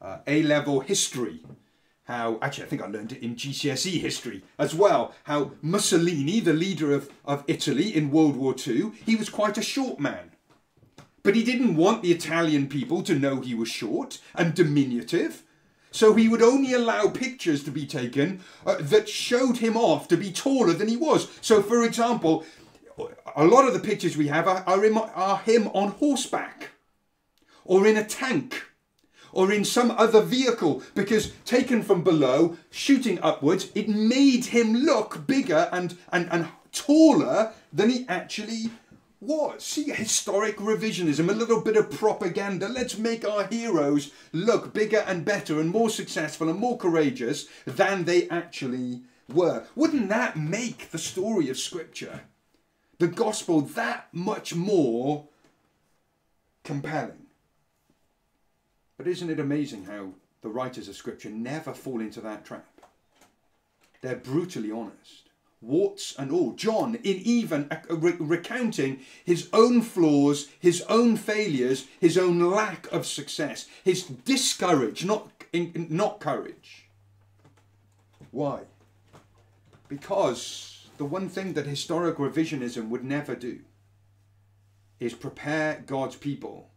uh, A level history how, actually, I think I learned it in GCSE history as well, how Mussolini, the leader of, of Italy in World War II, he was quite a short man. But he didn't want the Italian people to know he was short and diminutive. So he would only allow pictures to be taken uh, that showed him off to be taller than he was. So, for example, a lot of the pictures we have are, are, in, are him on horseback or in a tank or in some other vehicle because taken from below, shooting upwards, it made him look bigger and, and, and taller than he actually what? See, historic revisionism, a little bit of propaganda. Let's make our heroes look bigger and better and more successful and more courageous than they actually were. Wouldn't that make the story of Scripture, the gospel, that much more compelling? But isn't it amazing how the writers of Scripture never fall into that trap? They're brutally honest warts and all. John, in even recounting his own flaws, his own failures, his own lack of success, his discourage, not, not courage. Why? Because the one thing that historic revisionism would never do is prepare God's people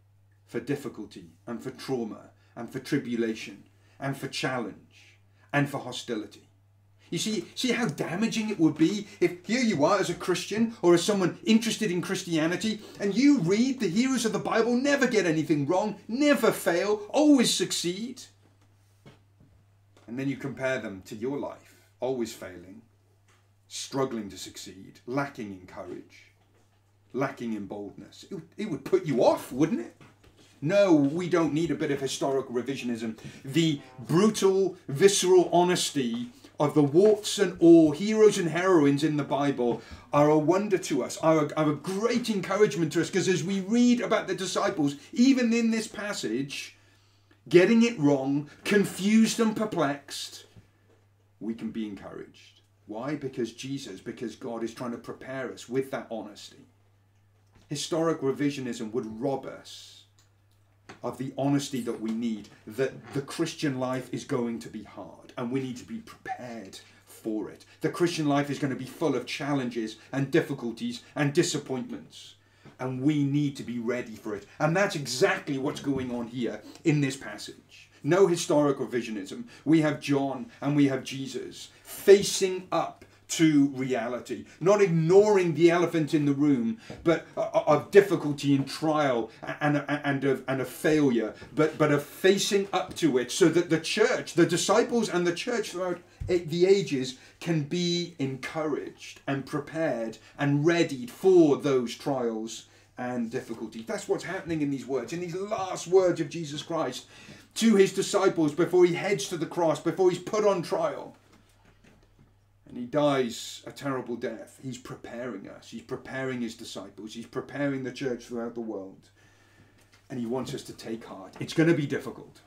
for difficulty and for trauma and for tribulation and for challenge and for hostility. You see, see how damaging it would be if here you are as a Christian or as someone interested in Christianity and you read the heroes of the Bible never get anything wrong, never fail, always succeed. And then you compare them to your life, always failing, struggling to succeed, lacking in courage, lacking in boldness. It, it would put you off, wouldn't it? No, we don't need a bit of historical revisionism. The brutal, visceral honesty of the warts and all, heroes and heroines in the Bible, are a wonder to us, are a, are a great encouragement to us, because as we read about the disciples, even in this passage, getting it wrong, confused and perplexed, we can be encouraged. Why? Because Jesus, because God is trying to prepare us with that honesty. Historic revisionism would rob us of the honesty that we need, that the Christian life is going to be hard and we need to be prepared for it. The Christian life is going to be full of challenges and difficulties and disappointments. And we need to be ready for it. And that's exactly what's going on here in this passage. No historical revisionism. We have John and we have Jesus facing up to reality, not ignoring the elephant in the room, but of difficulty and trial and, and, of, and of failure, but, but of facing up to it so that the church, the disciples and the church throughout the ages can be encouraged and prepared and readied for those trials and difficulties. That's what's happening in these words, in these last words of Jesus Christ to his disciples before he heads to the cross, before he's put on trial and he dies a terrible death. He's preparing us. He's preparing his disciples. He's preparing the church throughout the world. And he wants us to take heart. It's going to be difficult.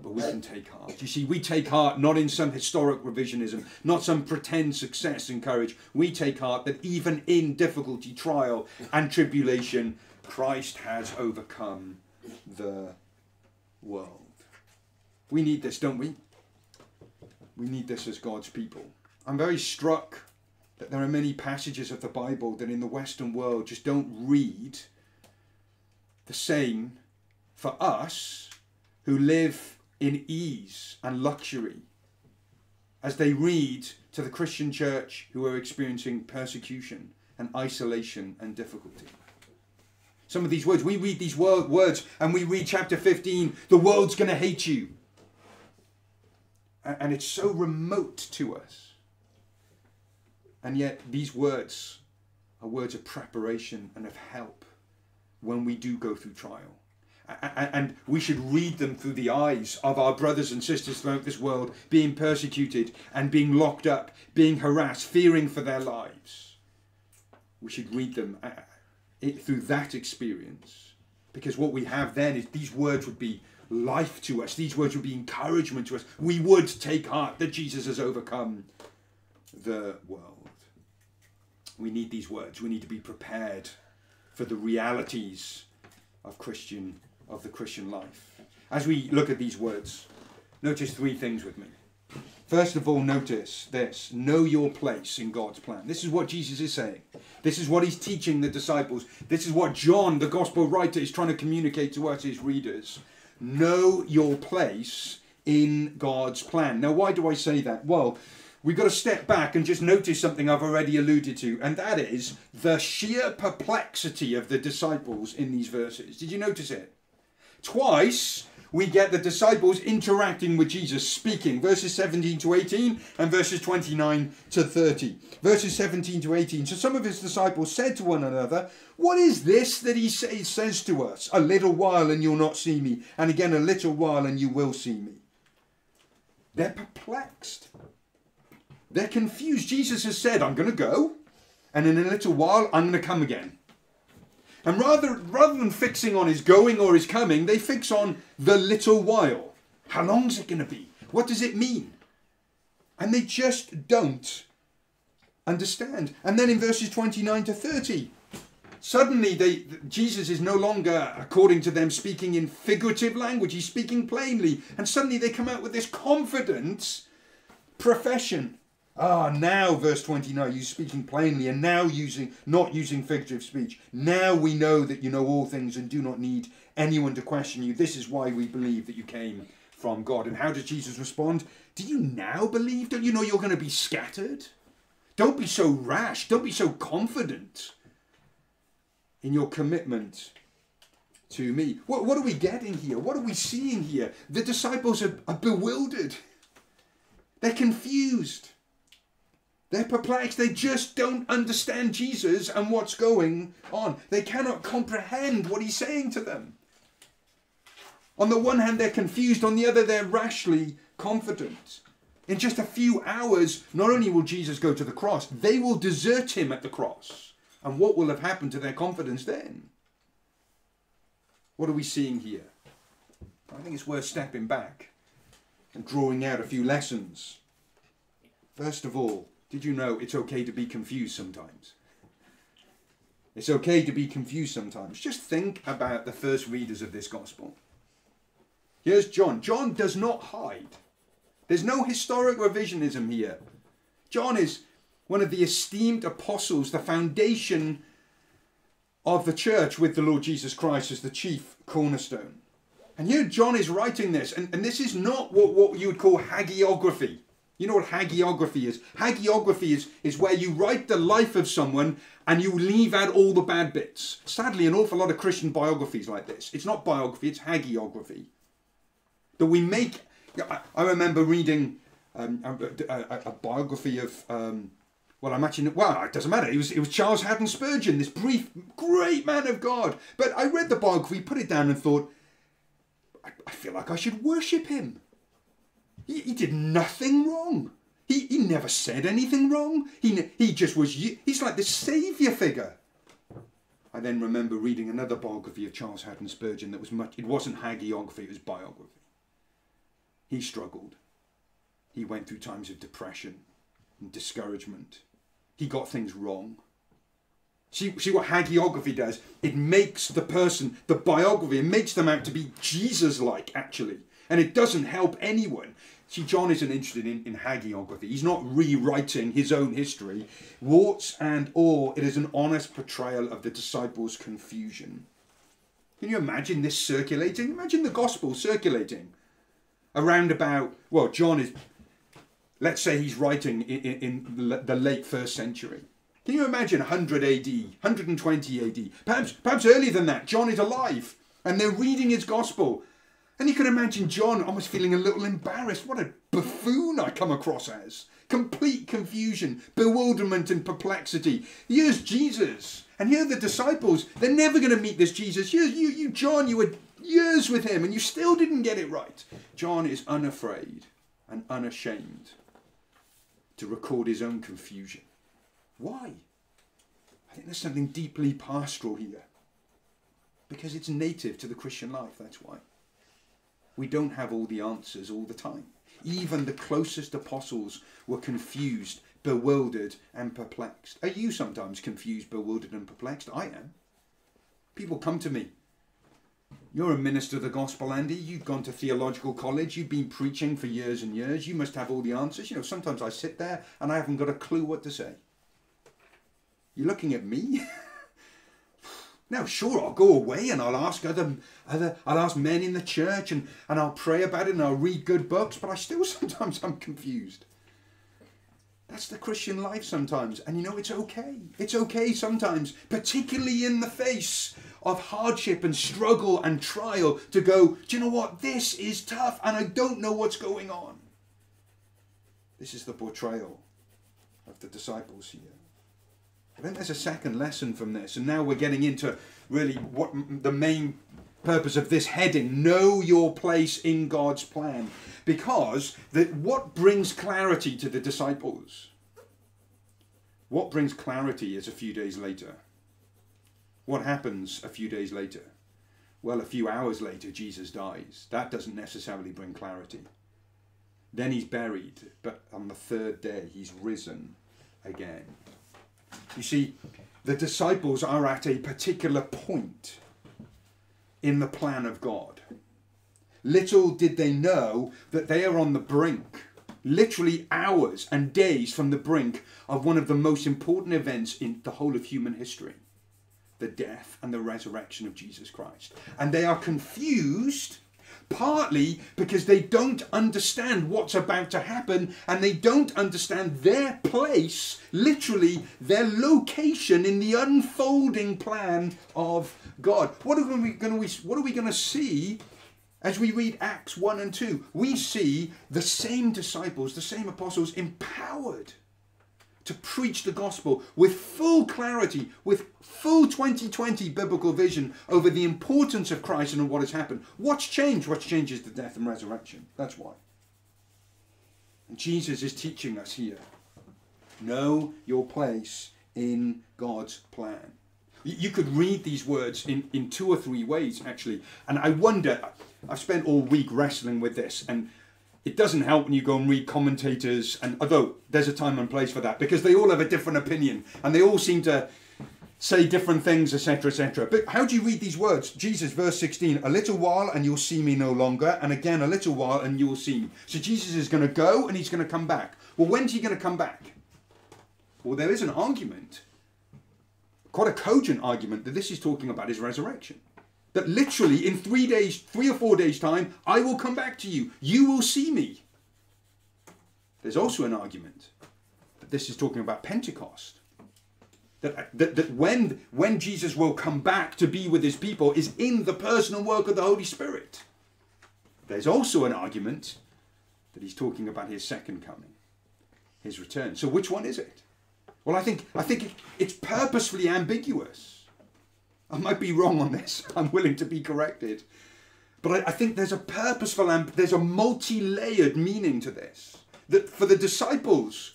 But we can take heart. You see, we take heart not in some historic revisionism, not some pretend success and courage. We take heart that even in difficulty, trial, and tribulation, Christ has overcome the world. We need this, don't we? We need this as God's people. I'm very struck that there are many passages of the Bible that in the Western world just don't read the same for us who live in ease and luxury as they read to the Christian church who are experiencing persecution and isolation and difficulty. Some of these words, we read these words and we read chapter 15, the world's going to hate you. And it's so remote to us. And yet, these words are words of preparation and of help when we do go through trial. And we should read them through the eyes of our brothers and sisters throughout this world being persecuted and being locked up, being harassed, fearing for their lives. We should read them through that experience. Because what we have then is these words would be life to us, these words would be encouragement to us. We would take heart that Jesus has overcome the world. We need these words. We need to be prepared for the realities of Christian of the Christian life. As we look at these words, notice three things with me. First of all, notice this know your place in God's plan. This is what Jesus is saying. This is what he's teaching the disciples. This is what John, the gospel writer, is trying to communicate to us, his readers. Know your place in God's plan. Now, why do I say that? Well, we've got to step back and just notice something I've already alluded to, and that is the sheer perplexity of the disciples in these verses. Did you notice it? Twice we get the disciples interacting with Jesus, speaking. Verses 17 to 18 and verses 29 to 30. Verses 17 to 18. So some of his disciples said to one another, What is this that he say, says to us? A little while and you'll not see me, and again a little while and you will see me. They're perplexed. They're confused. Jesus has said, I'm going to go, and in a little while, I'm going to come again. And rather, rather than fixing on his going or his coming, they fix on the little while. How long's it going to be? What does it mean? And they just don't understand. And then in verses 29 to 30, suddenly they, Jesus is no longer, according to them, speaking in figurative language. He's speaking plainly. And suddenly they come out with this confident profession. Ah, now, verse 29, you're speaking plainly and now using, not using figurative speech. Now we know that you know all things and do not need anyone to question you. This is why we believe that you came from God. And how does Jesus respond? Do you now believe? Don't you know you're going to be scattered? Don't be so rash. Don't be so confident in your commitment to me. What, what are we getting here? What are we seeing here? The disciples are, are bewildered, they're confused. They're perplexed. They just don't understand Jesus and what's going on. They cannot comprehend what he's saying to them. On the one hand, they're confused. On the other, they're rashly confident. In just a few hours, not only will Jesus go to the cross, they will desert him at the cross. And what will have happened to their confidence then? What are we seeing here? I think it's worth stepping back and drawing out a few lessons. First of all, did you know it's okay to be confused sometimes? It's okay to be confused sometimes. Just think about the first readers of this gospel. Here's John. John does not hide. There's no historic revisionism here. John is one of the esteemed apostles, the foundation of the church with the Lord Jesus Christ as the chief cornerstone. And here John is writing this, and, and this is not what, what you would call hagiography. You know what hagiography is? Hagiography is, is where you write the life of someone and you leave out all the bad bits. Sadly, an awful lot of Christian biographies like this. It's not biography, it's hagiography. That we make. I remember reading um, a, a, a, biography of. Um, well, I'm actually well. It doesn't matter. It was it was Charles Haddon Spurgeon, this brief, great man of God. But I read the biography, put it down, and thought, I, I feel like I should worship him. He, he did nothing wrong. He, he never said anything wrong. He, he just was, he's like the saviour figure. I then remember reading another biography of Charles Haddon Spurgeon that was much, it wasn't hagiography, it was biography. He struggled. He went through times of depression and discouragement. He got things wrong. See, see what hagiography does? It makes the person, the biography, it makes them out to be Jesus like, actually and it doesn't help anyone. See, John isn't interested in, in hagiography. He's not rewriting his own history. Warts and all, it is an honest portrayal of the disciples' confusion. Can you imagine this circulating? Imagine the gospel circulating around about, well, John is, let's say he's writing in, in, in the late first century. Can you imagine 100 AD, 120 AD, perhaps, perhaps earlier than that? John is alive and they're reading his gospel and you can imagine John almost feeling a little embarrassed. What a buffoon I come across as. Complete confusion, bewilderment, and perplexity. Here's Jesus, and here are the disciples. They're never going to meet this Jesus. You, you, you, John, you were years with him, and you still didn't get it right. John is unafraid and unashamed to record his own confusion. Why? I think there's something deeply pastoral here. Because it's native to the Christian life, that's why. We don't have all the answers all the time. Even the closest apostles were confused, bewildered, and perplexed. Are you sometimes confused, bewildered, and perplexed? I am. People come to me. You're a minister of the gospel, Andy. You've gone to theological college. You've been preaching for years and years. You must have all the answers. You know, sometimes I sit there and I haven't got a clue what to say. You're looking at me? Now, sure, I'll go away and I'll ask other, other, I'll ask men in the church and, and I'll pray about it and I'll read good books, but I still sometimes I'm confused. That's the Christian life sometimes. And you know, it's okay. It's okay sometimes, particularly in the face of hardship and struggle and trial, to go, do you know what? This is tough and I don't know what's going on. This is the portrayal of the disciples here. I think there's a second lesson from this, and now we're getting into really what the main purpose of this heading know your place in God's plan. Because that what brings clarity to the disciples? What brings clarity is a few days later. What happens a few days later? Well, a few hours later, Jesus dies. That doesn't necessarily bring clarity. Then he's buried, but on the third day, he's risen again. You see, the disciples are at a particular point in the plan of God. Little did they know that they are on the brink, literally hours and days from the brink of one of the most important events in the whole of human history the death and the resurrection of Jesus Christ. And they are confused partly because they don't understand what's about to happen and they don't understand their place, literally their location in the unfolding plan of God. What are we going to what are we going to see as we read Acts 1 and 2? We see the same disciples, the same apostles empowered to preach the gospel with full clarity, with full 2020 biblical vision over the importance of Christ and what has happened. What's changed? What's changed is the death and resurrection. That's why. And Jesus is teaching us here know your place in God's plan. You could read these words in, in two or three ways, actually. And I wonder, I've spent all week wrestling with this, and it doesn't help when you go and read commentators and although there's a time and place for that because they all have a different opinion and they all seem to say different things etc etc but how do you read these words? Jesus verse 16 a little while and you'll see me no longer and again a little while and you will see me. So jesus is going to go and he's going to come back. Well when's he going to come back? Well there is an argument quite a cogent argument that this is talking about his resurrection that literally in three days, three or four days' time, I will come back to you. You will see me. There's also an argument that this is talking about Pentecost. That, that, that when, when Jesus will come back to be with his people is in the personal work of the Holy Spirit. There's also an argument that he's talking about his second coming, his return. So which one is it? Well, I think, I think it's purposefully ambiguous. I might be wrong on this. I'm willing to be corrected. But I, I think there's a purposeful and there's a multi layered meaning to this. That for the disciples,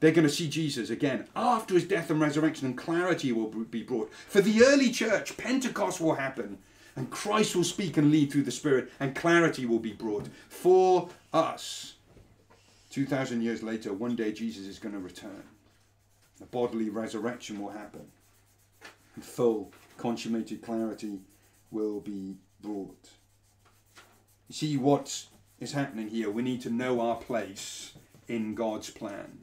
they're going to see Jesus again after his death and resurrection, and clarity will be brought. For the early church, Pentecost will happen, and Christ will speak and lead through the Spirit, and clarity will be brought. For us, 2,000 years later, one day Jesus is going to return. A bodily resurrection will happen full consummated clarity will be brought. You see, what is happening here. We need to know our place in God's plan.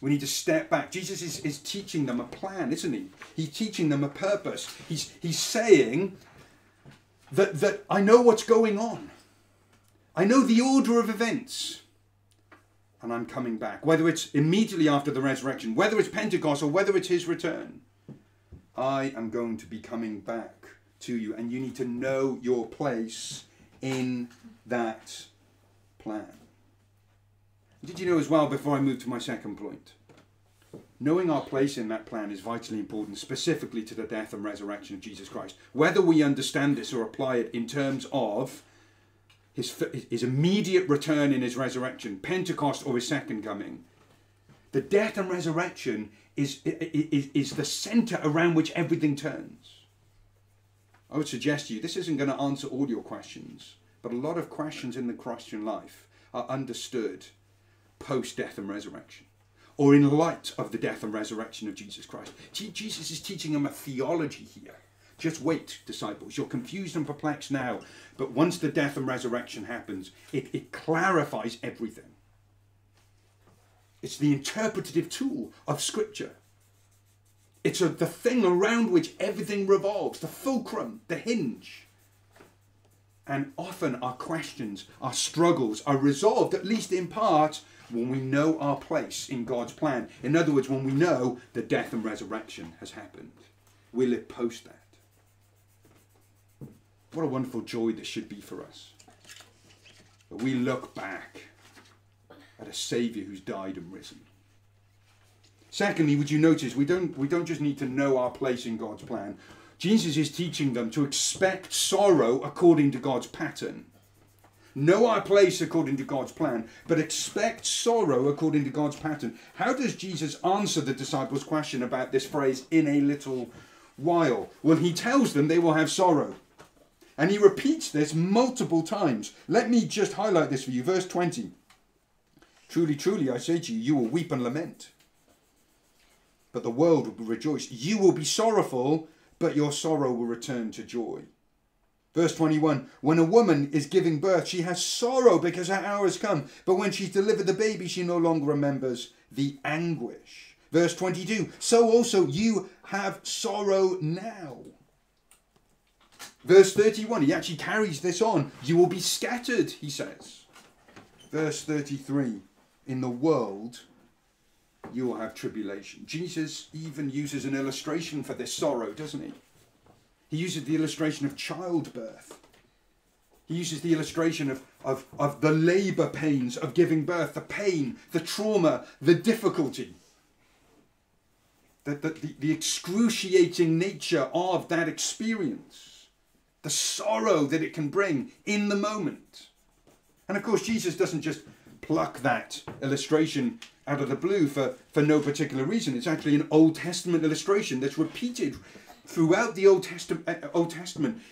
We need to step back. Jesus is, is teaching them a plan, isn't he? He's teaching them a purpose. He's, he's saying that, that I know what's going on. I know the order of events. And I'm coming back. Whether it's immediately after the resurrection, whether it's Pentecost, or whether it's his return, I am going to be coming back to you. And you need to know your place in that plan. Did you know as well, before I move to my second point, knowing our place in that plan is vitally important, specifically to the death and resurrection of Jesus Christ. Whether we understand this or apply it in terms of his, his immediate return in his resurrection, Pentecost, or his second coming, the death and resurrection is, is, is the center around which everything turns. I would suggest to you this isn't going to answer all your questions, but a lot of questions in the Christian life are understood post death and resurrection, or in light of the death and resurrection of Jesus Christ. Jesus is teaching them a theology here. Just wait, disciples. You're confused and perplexed now, but once the death and resurrection happens, it, it clarifies everything. It's the interpretative tool of Scripture. It's a, the thing around which everything revolves, the fulcrum, the hinge. And often our questions, our struggles are resolved, at least in part, when we know our place in God's plan. In other words, when we know the death and resurrection has happened. We live post that. What a wonderful joy this should be for us. That we look back at a Saviour who's died and risen. Secondly, would you notice we don't we don't just need to know our place in God's plan. Jesus is teaching them to expect sorrow according to God's pattern know our place according to God's plan, but expect sorrow according to God's pattern. How does Jesus answer the disciples' question about this phrase, in a little while? Well, he tells them they will have sorrow. And he repeats this multiple times. Let me just highlight this for you. Verse 20. Truly, truly, I say to you, you will weep and lament, but the world will rejoice. You will be sorrowful, but your sorrow will return to joy. Verse 21 When a woman is giving birth, she has sorrow because her hour has come. But when she's delivered the baby, she no longer remembers the anguish. Verse 22 So also you have sorrow now. Verse 31, he actually carries this on. You will be scattered, he says. Verse 33 In the world, you will have tribulation. Jesus even uses an illustration for this sorrow, doesn't he? He uses the illustration of childbirth. He uses the illustration of, of, of the labour pains of giving birth, the pain, the trauma, the difficulty, the, the, the, the excruciating nature of that experience, the sorrow that it can bring in the moment. And of course, Jesus doesn't just pluck that illustration out of the blue for, for no particular reason. It's actually an Old Testament illustration that's repeated throughout the Old Testament, uh, Old Testament,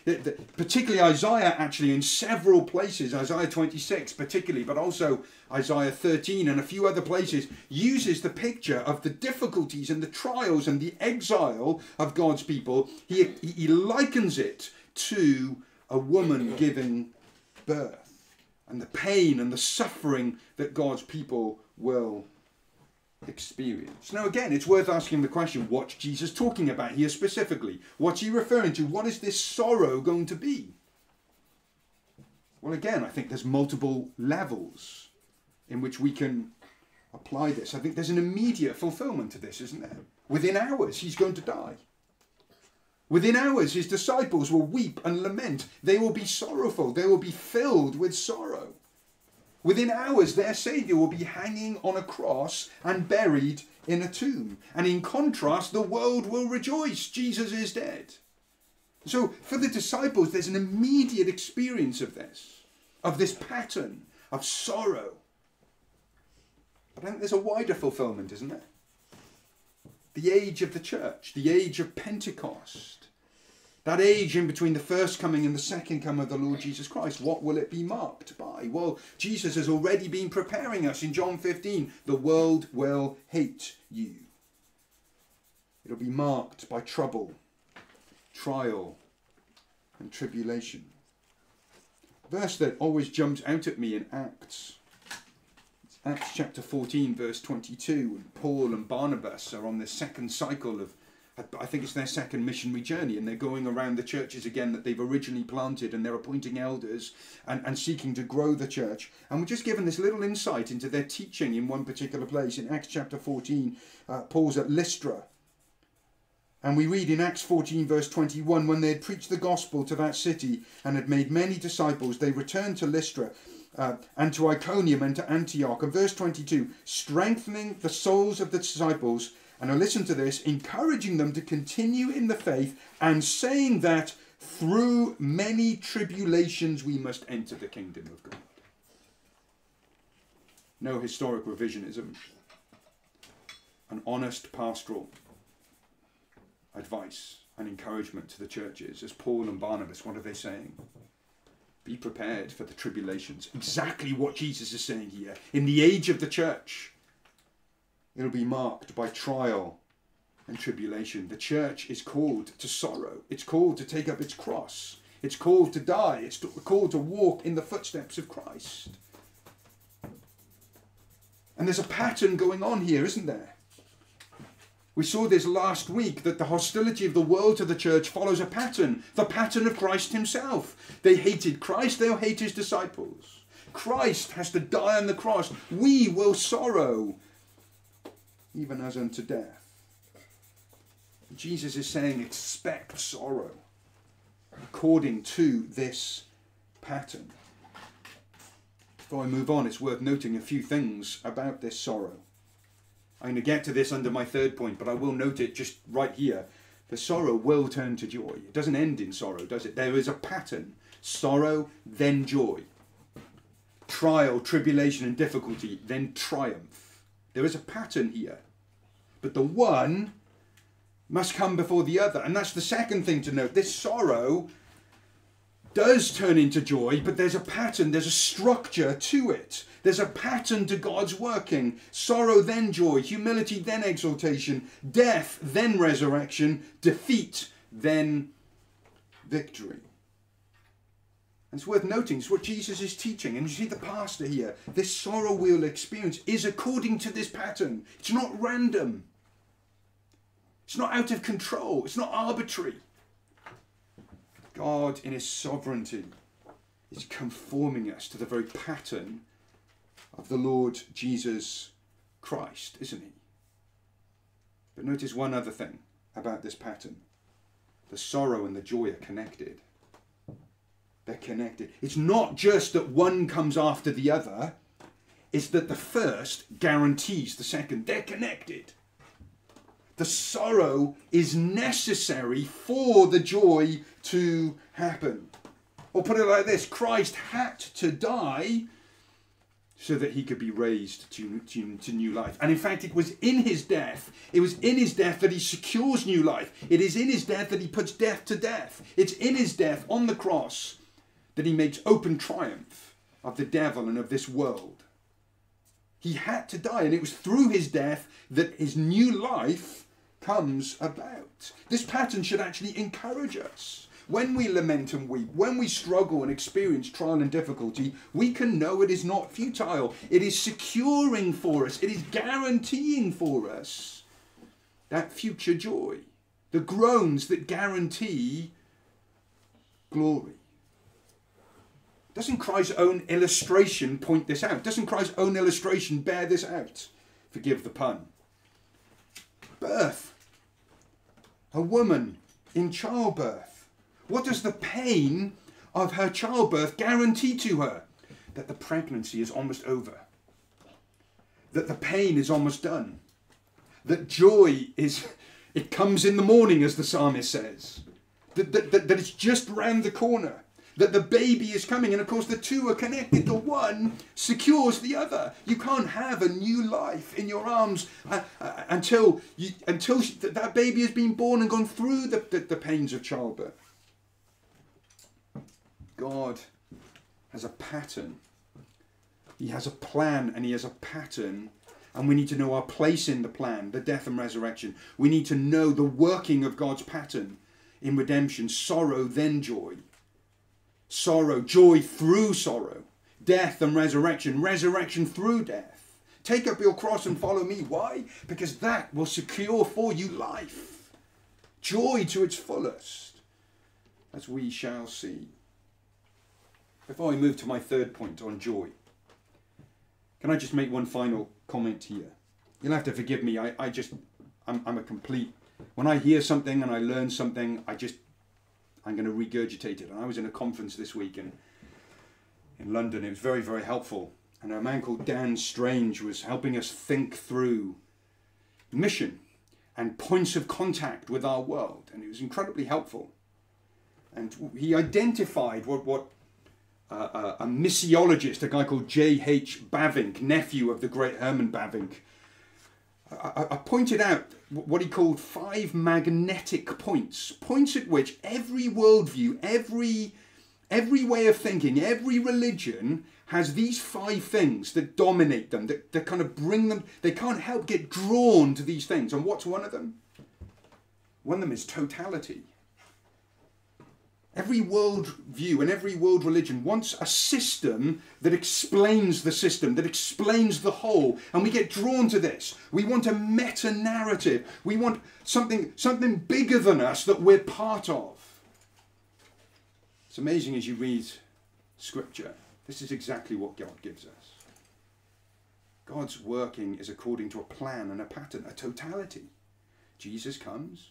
particularly Isaiah, actually in several places, Isaiah 26 particularly, but also Isaiah 13 and a few other places, uses the picture of the difficulties and the trials and the exile of God's people. He, he likens it to a woman giving birth and the pain and the suffering that God's people will experience. Now, again, it's worth asking the question what's Jesus talking about here specifically? What's he referring to? What is this sorrow going to be? Well, again, I think there's multiple levels in which we can apply this. I think there's an immediate fulfillment to this, isn't there? Within hours, he's going to die. Within hours, his disciples will weep and lament. They will be sorrowful. They will be filled with sorrow. Within hours, their Saviour will be hanging on a cross and buried in a tomb. And in contrast, the world will rejoice. Jesus is dead. So, for the disciples, there's an immediate experience of this, of this pattern of sorrow. But I think there's a wider fulfillment, isn't there? The age of the church, the age of Pentecost, that age in between the first coming and the second coming of the Lord Jesus Christ, what will it be marked by? Well, Jesus has already been preparing us in John 15. The world will hate you. It'll be marked by trouble, trial, and tribulation. verse that always jumps out at me in Acts. Acts chapter 14, verse 22. And Paul and Barnabas are on the second cycle of, I think it's their second missionary journey, and they're going around the churches again that they've originally planted, and they're appointing elders and, and seeking to grow the church. And we're just given this little insight into their teaching in one particular place. In Acts chapter 14, uh, Paul's at Lystra. And we read in Acts 14, verse 21 when they had preached the gospel to that city and had made many disciples, they returned to Lystra uh, and to Iconium and to Antioch. And verse 22 strengthening the souls of the disciples. And now listen to this encouraging them to continue in the faith and saying that through many tribulations we must enter the kingdom of God. No historic revisionism, an honest pastoral advice and encouragement to the churches as Paul and Barnabas, what are they saying? Be prepared for the tribulations. Exactly what Jesus is saying here. In the age of the church, it'll be marked by trial and tribulation. The church is called to sorrow, it's called to take up its cross, it's called to die, it's called to walk in the footsteps of Christ. And there's a pattern going on here, isn't there? We saw this last week that the hostility of the world to the church follows a pattern, the pattern of Christ himself. They hated Christ, they'll hate his disciples. Christ has to die on the cross. We will sorrow, even as unto death. Jesus is saying, expect sorrow according to this pattern. Before I move on, it's worth noting a few things about this sorrow. I'm going to get to this under my third point, but I will note it just right here. The sorrow will turn to joy. It doesn't end in sorrow, does it? There is a pattern sorrow, then joy. Trial, tribulation, and difficulty, then triumph. There is a pattern here. But the one must come before the other. And that's the second thing to note. This sorrow does turn into joy, but there's a pattern, there's a structure to it. There's a pattern to God's working. Sorrow, then joy. Humility, then exaltation. Death, then resurrection. Defeat, then victory. And it's worth noting, it's what Jesus is teaching. And you see the pastor here. This sorrow we'll experience is according to this pattern. It's not random. It's not out of control. It's not arbitrary. God, in His sovereignty, is conforming us to the very pattern of the Lord Jesus Christ, isn't he? But notice one other thing about this pattern the sorrow and the joy are connected. They're connected. It's not just that one comes after the other, it's that the first guarantees the second. They're connected. The sorrow is necessary for the joy to happen. Or put it like this Christ had to die so that he could be raised to, to, to new life. And in fact, it was in his death, it was in his death that he secures new life. It is in his death that he puts death to death. It's in his death on the cross that he makes open triumph of the devil and of this world. He had to die, and it was through his death that his new life comes about. This pattern should actually encourage us. When we lament and weep, when we struggle and experience trial and difficulty, we can know it is not futile. It is securing for us, it is guaranteeing for us that future joy. The groans that guarantee glory. Doesn't Christ's own illustration point this out? Doesn't Christ's own illustration bear this out? Forgive the pun. Birth. A woman in childbirth. What does the pain of her childbirth guarantee to her? That the pregnancy is almost over, that the pain is almost done, that joy is, it comes in the morning, as the psalmist says, that, that, that, that it's just round the corner that the baby is coming. And of course, the two are connected. The one secures the other. You can't have a new life in your arms uh, uh, until you, until that baby has been born and gone through the, the, the pains of childbirth. God has a pattern. He has a plan and he has a pattern. And we need to know our place in the plan, the death and resurrection. We need to know the working of God's pattern in redemption sorrow, then joy. Sorrow, joy through sorrow, death and resurrection, resurrection through death. Take up your cross and follow me. Why? Because that will secure for you life, joy to its fullest, as we shall see. Before I move to my third point on joy, can I just make one final comment here? You'll have to forgive me. I, I just, I'm, I'm a complete. When I hear something and I learn something, I just, I'm going to regurgitate it. And I was in a conference this week in, in London. It was very, very helpful. And a man called Dan Strange was helping us think through mission and points of contact with our world. And it was incredibly helpful. And he identified what, what uh, a missiologist, a guy called J.H. Bavinck, nephew of the great Herman Bavinck, I, I, pointed out what he called five magnetic points, points at which every worldview, every every way of thinking, every religion has these five things that dominate them, that, that kind of bring them, they can't help get drawn to these things. And what's one of them? One of them is totality. Every world view and every world religion wants a system that explains the system, that explains the whole. And we get drawn to this. We want a meta narrative. We want something, something bigger than us that we're part of. It's amazing as you read scripture. This is exactly what God gives us. God's working is according to a plan and a pattern, a totality. Jesus comes,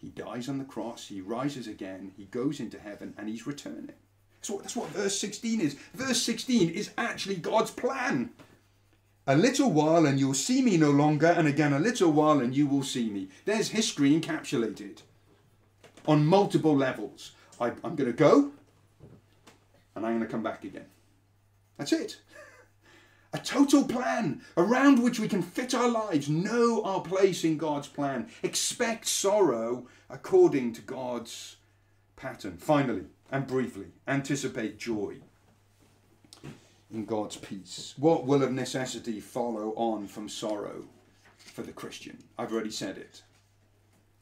he dies on the cross, he rises again, he goes into heaven, and he's returning. That's what, that's what verse 16 is. Verse 16 is actually God's plan. A little while and you'll see me no longer, and again a little while and you will see me. There's history encapsulated on multiple levels. I, I'm going to go, and I'm going to come back again. That's it. A total plan around which we can fit our lives, know our place in God's plan, expect sorrow according to God's pattern. Finally, and briefly, anticipate joy in God's peace. What will of necessity follow on from sorrow for the Christian? I've already said it.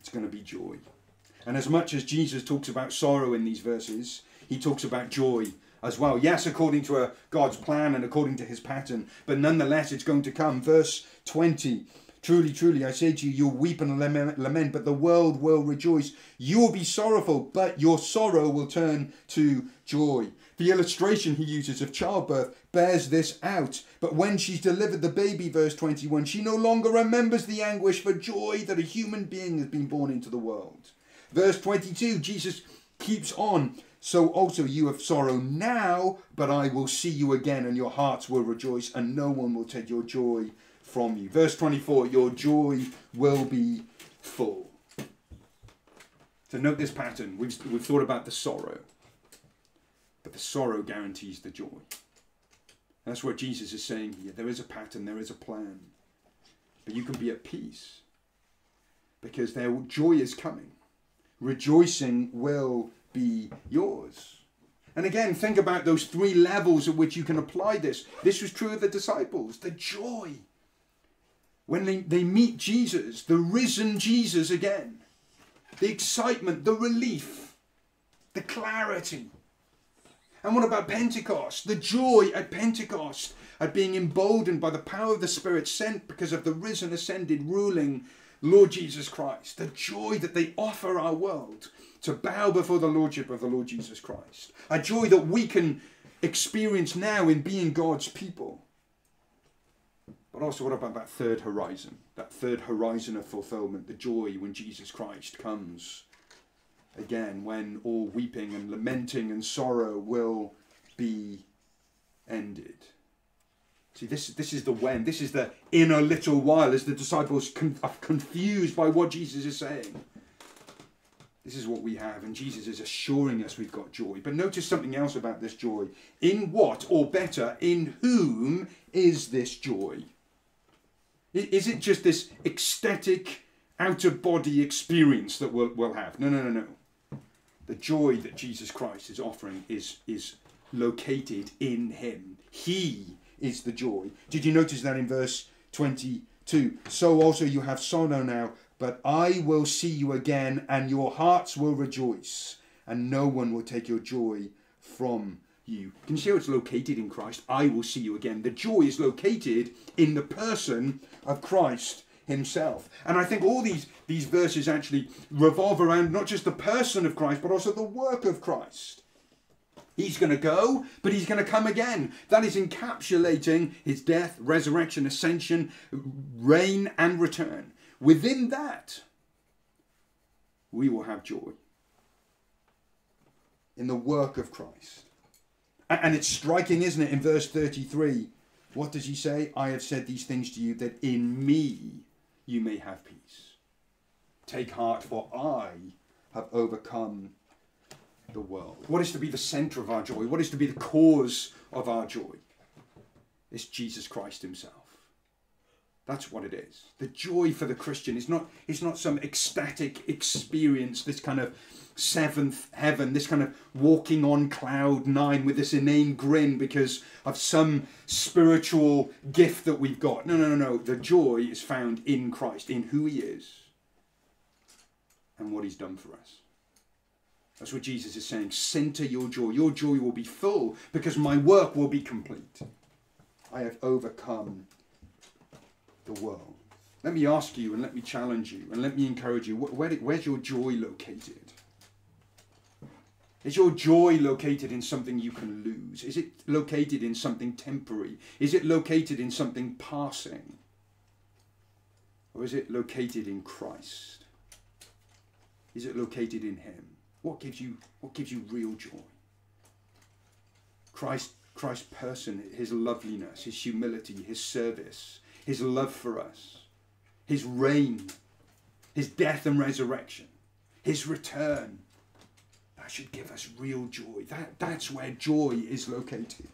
It's going to be joy. And as much as Jesus talks about sorrow in these verses, he talks about joy as well. Yes, according to a, God's plan and according to his pattern, but nonetheless it's going to come. Verse 20 Truly, truly, I say to you, you'll weep and lament, but the world will rejoice. You will be sorrowful, but your sorrow will turn to joy. The illustration he uses of childbirth bears this out. But when she's delivered the baby, verse 21, she no longer remembers the anguish for joy that a human being has been born into the world. Verse 22, Jesus keeps on. So also you have sorrow now, but I will see you again, and your hearts will rejoice, and no one will take your joy from you. Verse 24 Your joy will be full. So note this pattern. We've, we've thought about the sorrow, but the sorrow guarantees the joy. That's what Jesus is saying here. There is a pattern, there is a plan, but you can be at peace because their joy is coming. Rejoicing will be yours. And again, think about those three levels at which you can apply this. This was true of the disciples the joy. When they, they meet Jesus, the risen Jesus again, the excitement, the relief, the clarity. And what about Pentecost? The joy at Pentecost, at being emboldened by the power of the Spirit sent because of the risen, ascended, ruling Lord Jesus Christ. The joy that they offer our world to bow before the Lordship of the Lord Jesus Christ. A joy that we can experience now in being God's people. But also, what about that third horizon? That third horizon of fulfillment, the joy when Jesus Christ comes again, when all weeping and lamenting and sorrow will be ended. See, this, this is the when. This is the in a little while as the disciples are confused by what Jesus is saying. This is what we have, and Jesus is assuring us we've got joy. But notice something else about this joy. In what, or better, in whom is this joy? Is it just this ecstatic, out of body experience that we'll, we'll have? No, no, no, no. The joy that Jesus Christ is offering is, is located in Him. He is the joy. Did you notice that in verse 22? So also you have sorrow now, but I will see you again, and your hearts will rejoice, and no one will take your joy from you. Can you see how it's located in Christ? I will see you again. The joy is located in the person of Christ himself. And I think all these, these verses actually revolve around not just the person of Christ, but also the work of Christ. He's going to go, but he's going to come again. That is encapsulating his death, resurrection, ascension, reign, and return. Within that, we will have joy in the work of Christ. And it's striking, isn't it, in verse 33? What does he say? I have said these things to you that in me you may have peace. Take heart, for I have overcome the world. What is to be the center of our joy? What is to be the cause of our joy? It's Jesus Christ Himself. That's what it is. The joy for the Christian is not, is not some ecstatic experience, this kind of seventh heaven, this kind of walking on cloud nine with this inane grin because of some spiritual gift that we've got. No, no, no, no. The joy is found in Christ, in who He is and what He's done for us. That's what Jesus is saying. Center your joy. Your joy will be full because my work will be complete. I have overcome the world. Let me ask you and let me challenge you and let me encourage you. Where, where's your joy located? Is your joy located in something you can lose? Is it located in something temporary? Is it located in something passing? Or is it located in Christ? Is it located in Him? What gives you what gives you real joy? Christ Christ's person, his loveliness, his humility, his service, his love for us, his reign, his death and resurrection, his return. That should give us real joy. That, that's where joy is located.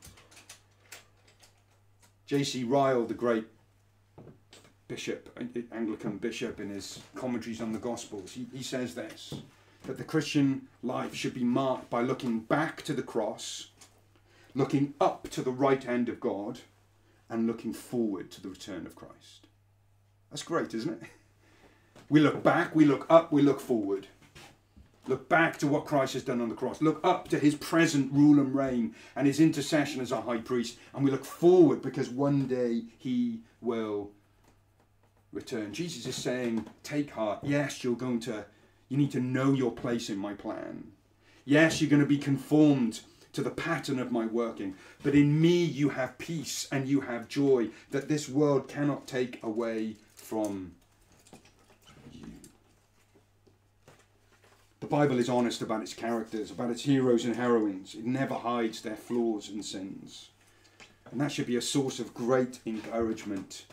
J.C. Ryle, the great bishop, Anglican bishop, in his commentaries on the Gospels, he, he says this that the Christian life should be marked by looking back to the cross, looking up to the right hand of God, and looking forward to the return of Christ. That's great, isn't it? We look back, we look up, we look forward. Look back to what Christ has done on the cross. Look up to his present rule and reign and his intercession as our high priest. And we look forward because one day he will return. Jesus is saying, Take heart. Yes, you're going to you need to know your place in my plan. Yes, you're going to be conformed to the pattern of my working, but in me you have peace and you have joy that this world cannot take away from you. The Bible is honest about its characters, about its heroes and heroines. It never hides their flaws and sins. And that should be a source of great encouragement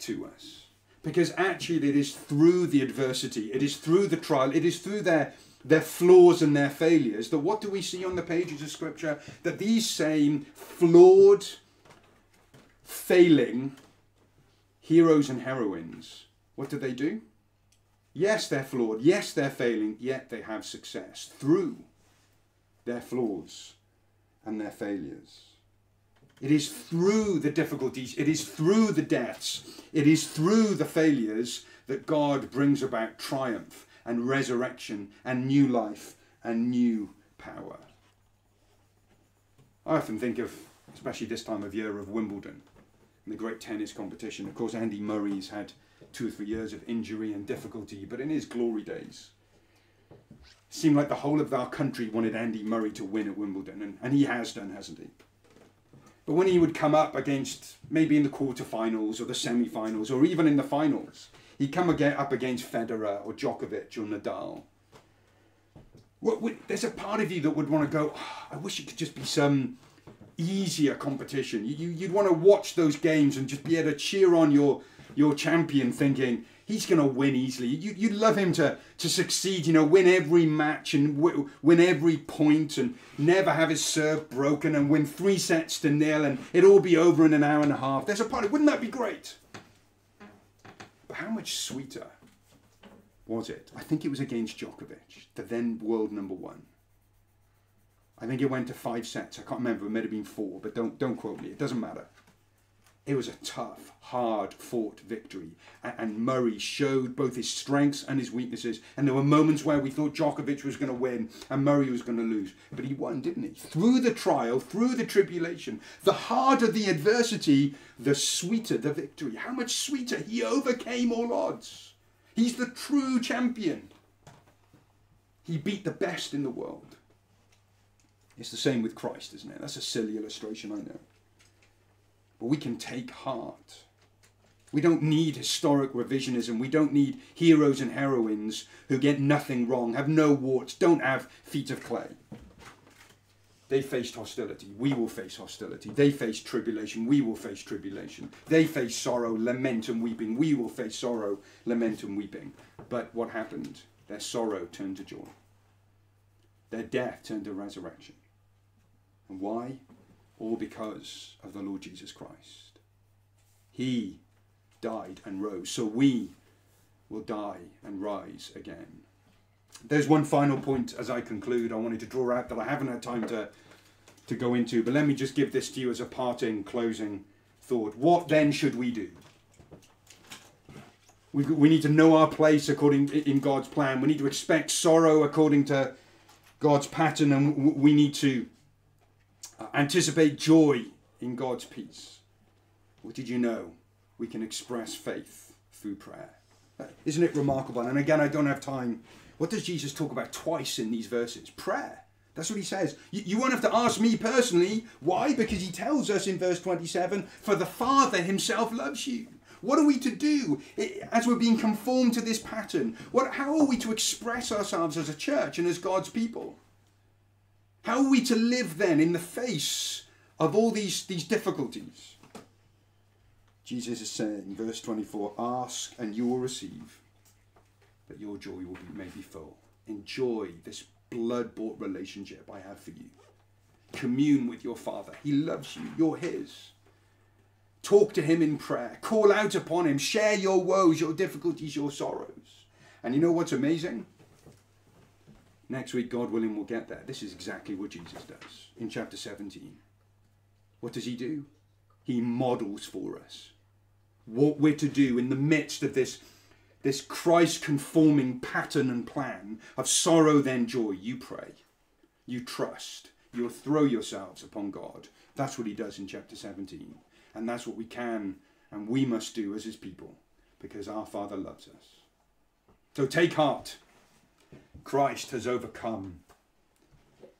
to us. Because actually, it is through the adversity, it is through the trial, it is through their, their flaws and their failures that what do we see on the pages of Scripture? That these same flawed, failing heroes and heroines, what do they do? Yes, they're flawed. Yes, they're failing, yet they have success through their flaws and their failures. It is through the difficulties, it is through the deaths, it is through the failures that God brings about triumph and resurrection and new life and new power. I often think of, especially this time of year, of Wimbledon and the great tennis competition. Of course, Andy Murray's had two or three years of injury and difficulty, but in his glory days, it seemed like the whole of our country wanted Andy Murray to win at Wimbledon, and, and he has done, hasn't he? But when he would come up against, maybe in the quarterfinals or the semi-finals or even in the finals, he'd come again up against Federer or Djokovic or Nadal. there's a part of you that would want to go, oh, I wish it could just be some easier competition. You, you'd want to watch those games and just be able to cheer on your, your champion thinking, he's going to win easily. You, you'd love him to, to succeed, you know, win every match and win every point and never have his serve broken and win three sets to nil and it all be over in an hour and a half. There's a party. Wouldn't that be great? But how much sweeter was it? I think it was against Djokovic, the then world number one. I think it went to five sets. I can't remember. It might have been four, but don't don't quote me. It doesn't matter. It was a tough, hard fought victory. And Murray showed both his strengths and his weaknesses. And there were moments where we thought Djokovic was going to win and Murray was going to lose. But he won, didn't he? Through the trial, through the tribulation, the harder the adversity, the sweeter the victory. How much sweeter? He overcame all odds. He's the true champion. He beat the best in the world. It's the same with Christ, isn't it? That's a silly illustration, I know. But we can take heart. We don't need historic revisionism. We don't need heroes and heroines who get nothing wrong, have no warts, don't have feet of clay. They faced hostility. We will face hostility. They faced tribulation. We will face tribulation. They faced sorrow, lament, and weeping. We will face sorrow, lament, and weeping. But what happened? Their sorrow turned to joy. Their death turned to resurrection. And why? All because of the Lord Jesus Christ. He died and rose, so we will die and rise again. There's one final point as I conclude I wanted to draw out that I haven't had time to, to go into, but let me just give this to you as a parting, closing thought. What then should we do? We, we need to know our place according in God's plan. We need to expect sorrow according to God's pattern, and we need to anticipate joy in God's peace. What did you know? We can express faith through prayer. Isn't it remarkable? And again, I don't have time. What does Jesus talk about twice in these verses? Prayer. That's what he says. You, you, won't have to ask me personally. Why? Because he tells us in verse 27 For the Father himself loves you. What are we to do eh, as we're being conformed to this pattern? What, how are we to express ourselves as a church and as God's people? How are we to live then in the face of all these, these difficulties? Jesus is saying, verse 24, ask and you will receive, that your joy will be, may be full. Enjoy this blood bought relationship I have for you. Commune with your Father. He loves you, you're His. Talk to him in prayer. Call out upon him. Share your woes, your difficulties, your sorrows. And you know what's amazing? Next week, God willing, we'll get there. This is exactly what Jesus does in chapter 17. What does he do? He models for us what we're to do in the midst of this, this Christ conforming pattern and plan of sorrow, then joy. You pray, you trust, you throw yourselves upon God. That's what he does in chapter 17. And that's what we can and we must do as his people because our Father loves us. So take heart. Christ has overcome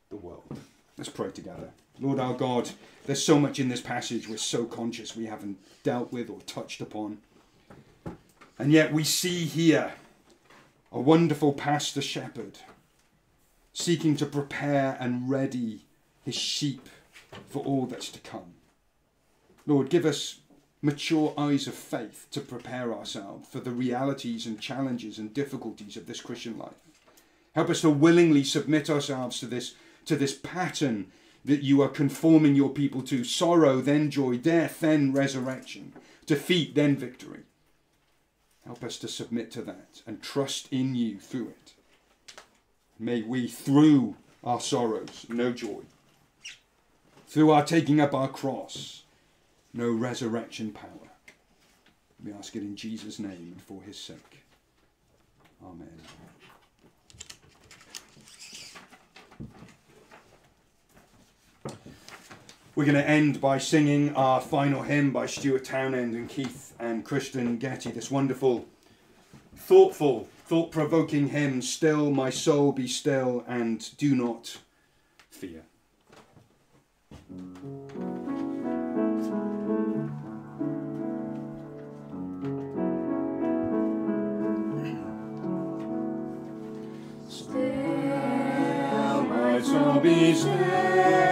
the world. Let's pray together. Lord our God, there's so much in this passage we're so conscious we haven't dealt with or touched upon. And yet we see here a wonderful pastor shepherd seeking to prepare and ready his sheep for all that's to come. Lord, give us mature eyes of faith to prepare ourselves for the realities and challenges and difficulties of this Christian life. Help us to willingly submit ourselves to this, to this pattern that you are conforming your people to sorrow, then joy, death, then resurrection, defeat, then victory. Help us to submit to that and trust in you through it. May we, through our sorrows, know joy. Through our taking up our cross, know resurrection power. We ask it in Jesus' name and for his sake. Amen. We're going to end by singing our final hymn by Stuart Townend and Keith and Kristen Getty, this wonderful, thoughtful, thought provoking hymn, Still My Soul Be Still and Do Not Fear. so be still, and do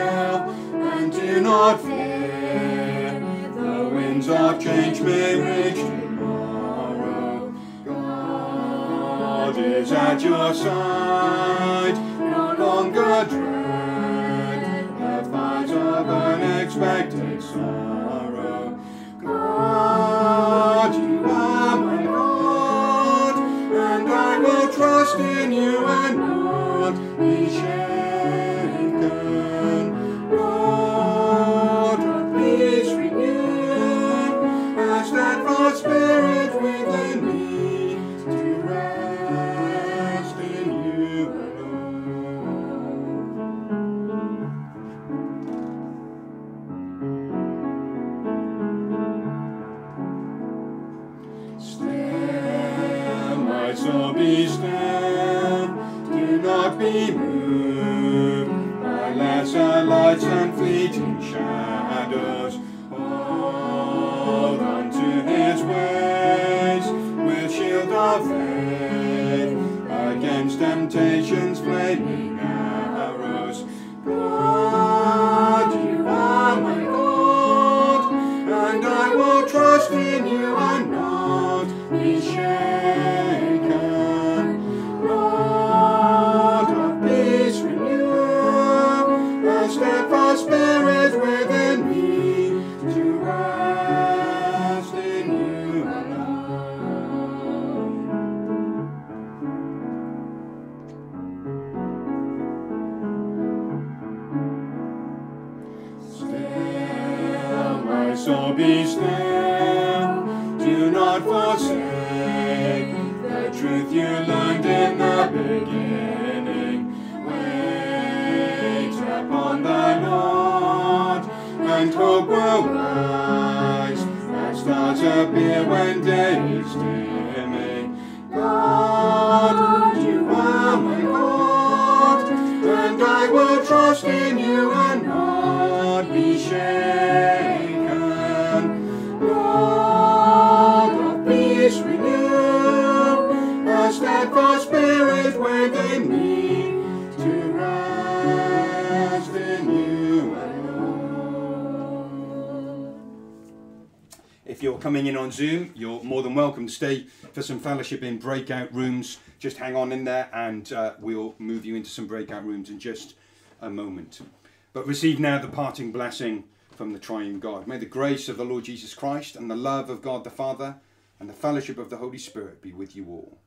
not fear. The winds of change may rage tomorrow. God is at your side, no longer dread the fight of unexpected sorrow. God, you are my God, and I will trust in you and not be shaken. To stay for some fellowship in breakout rooms. Just hang on in there and uh, we'll move you into some breakout rooms in just a moment. But receive now the parting blessing from the triune God. May the grace of the Lord Jesus Christ and the love of God the Father and the fellowship of the Holy Spirit be with you all.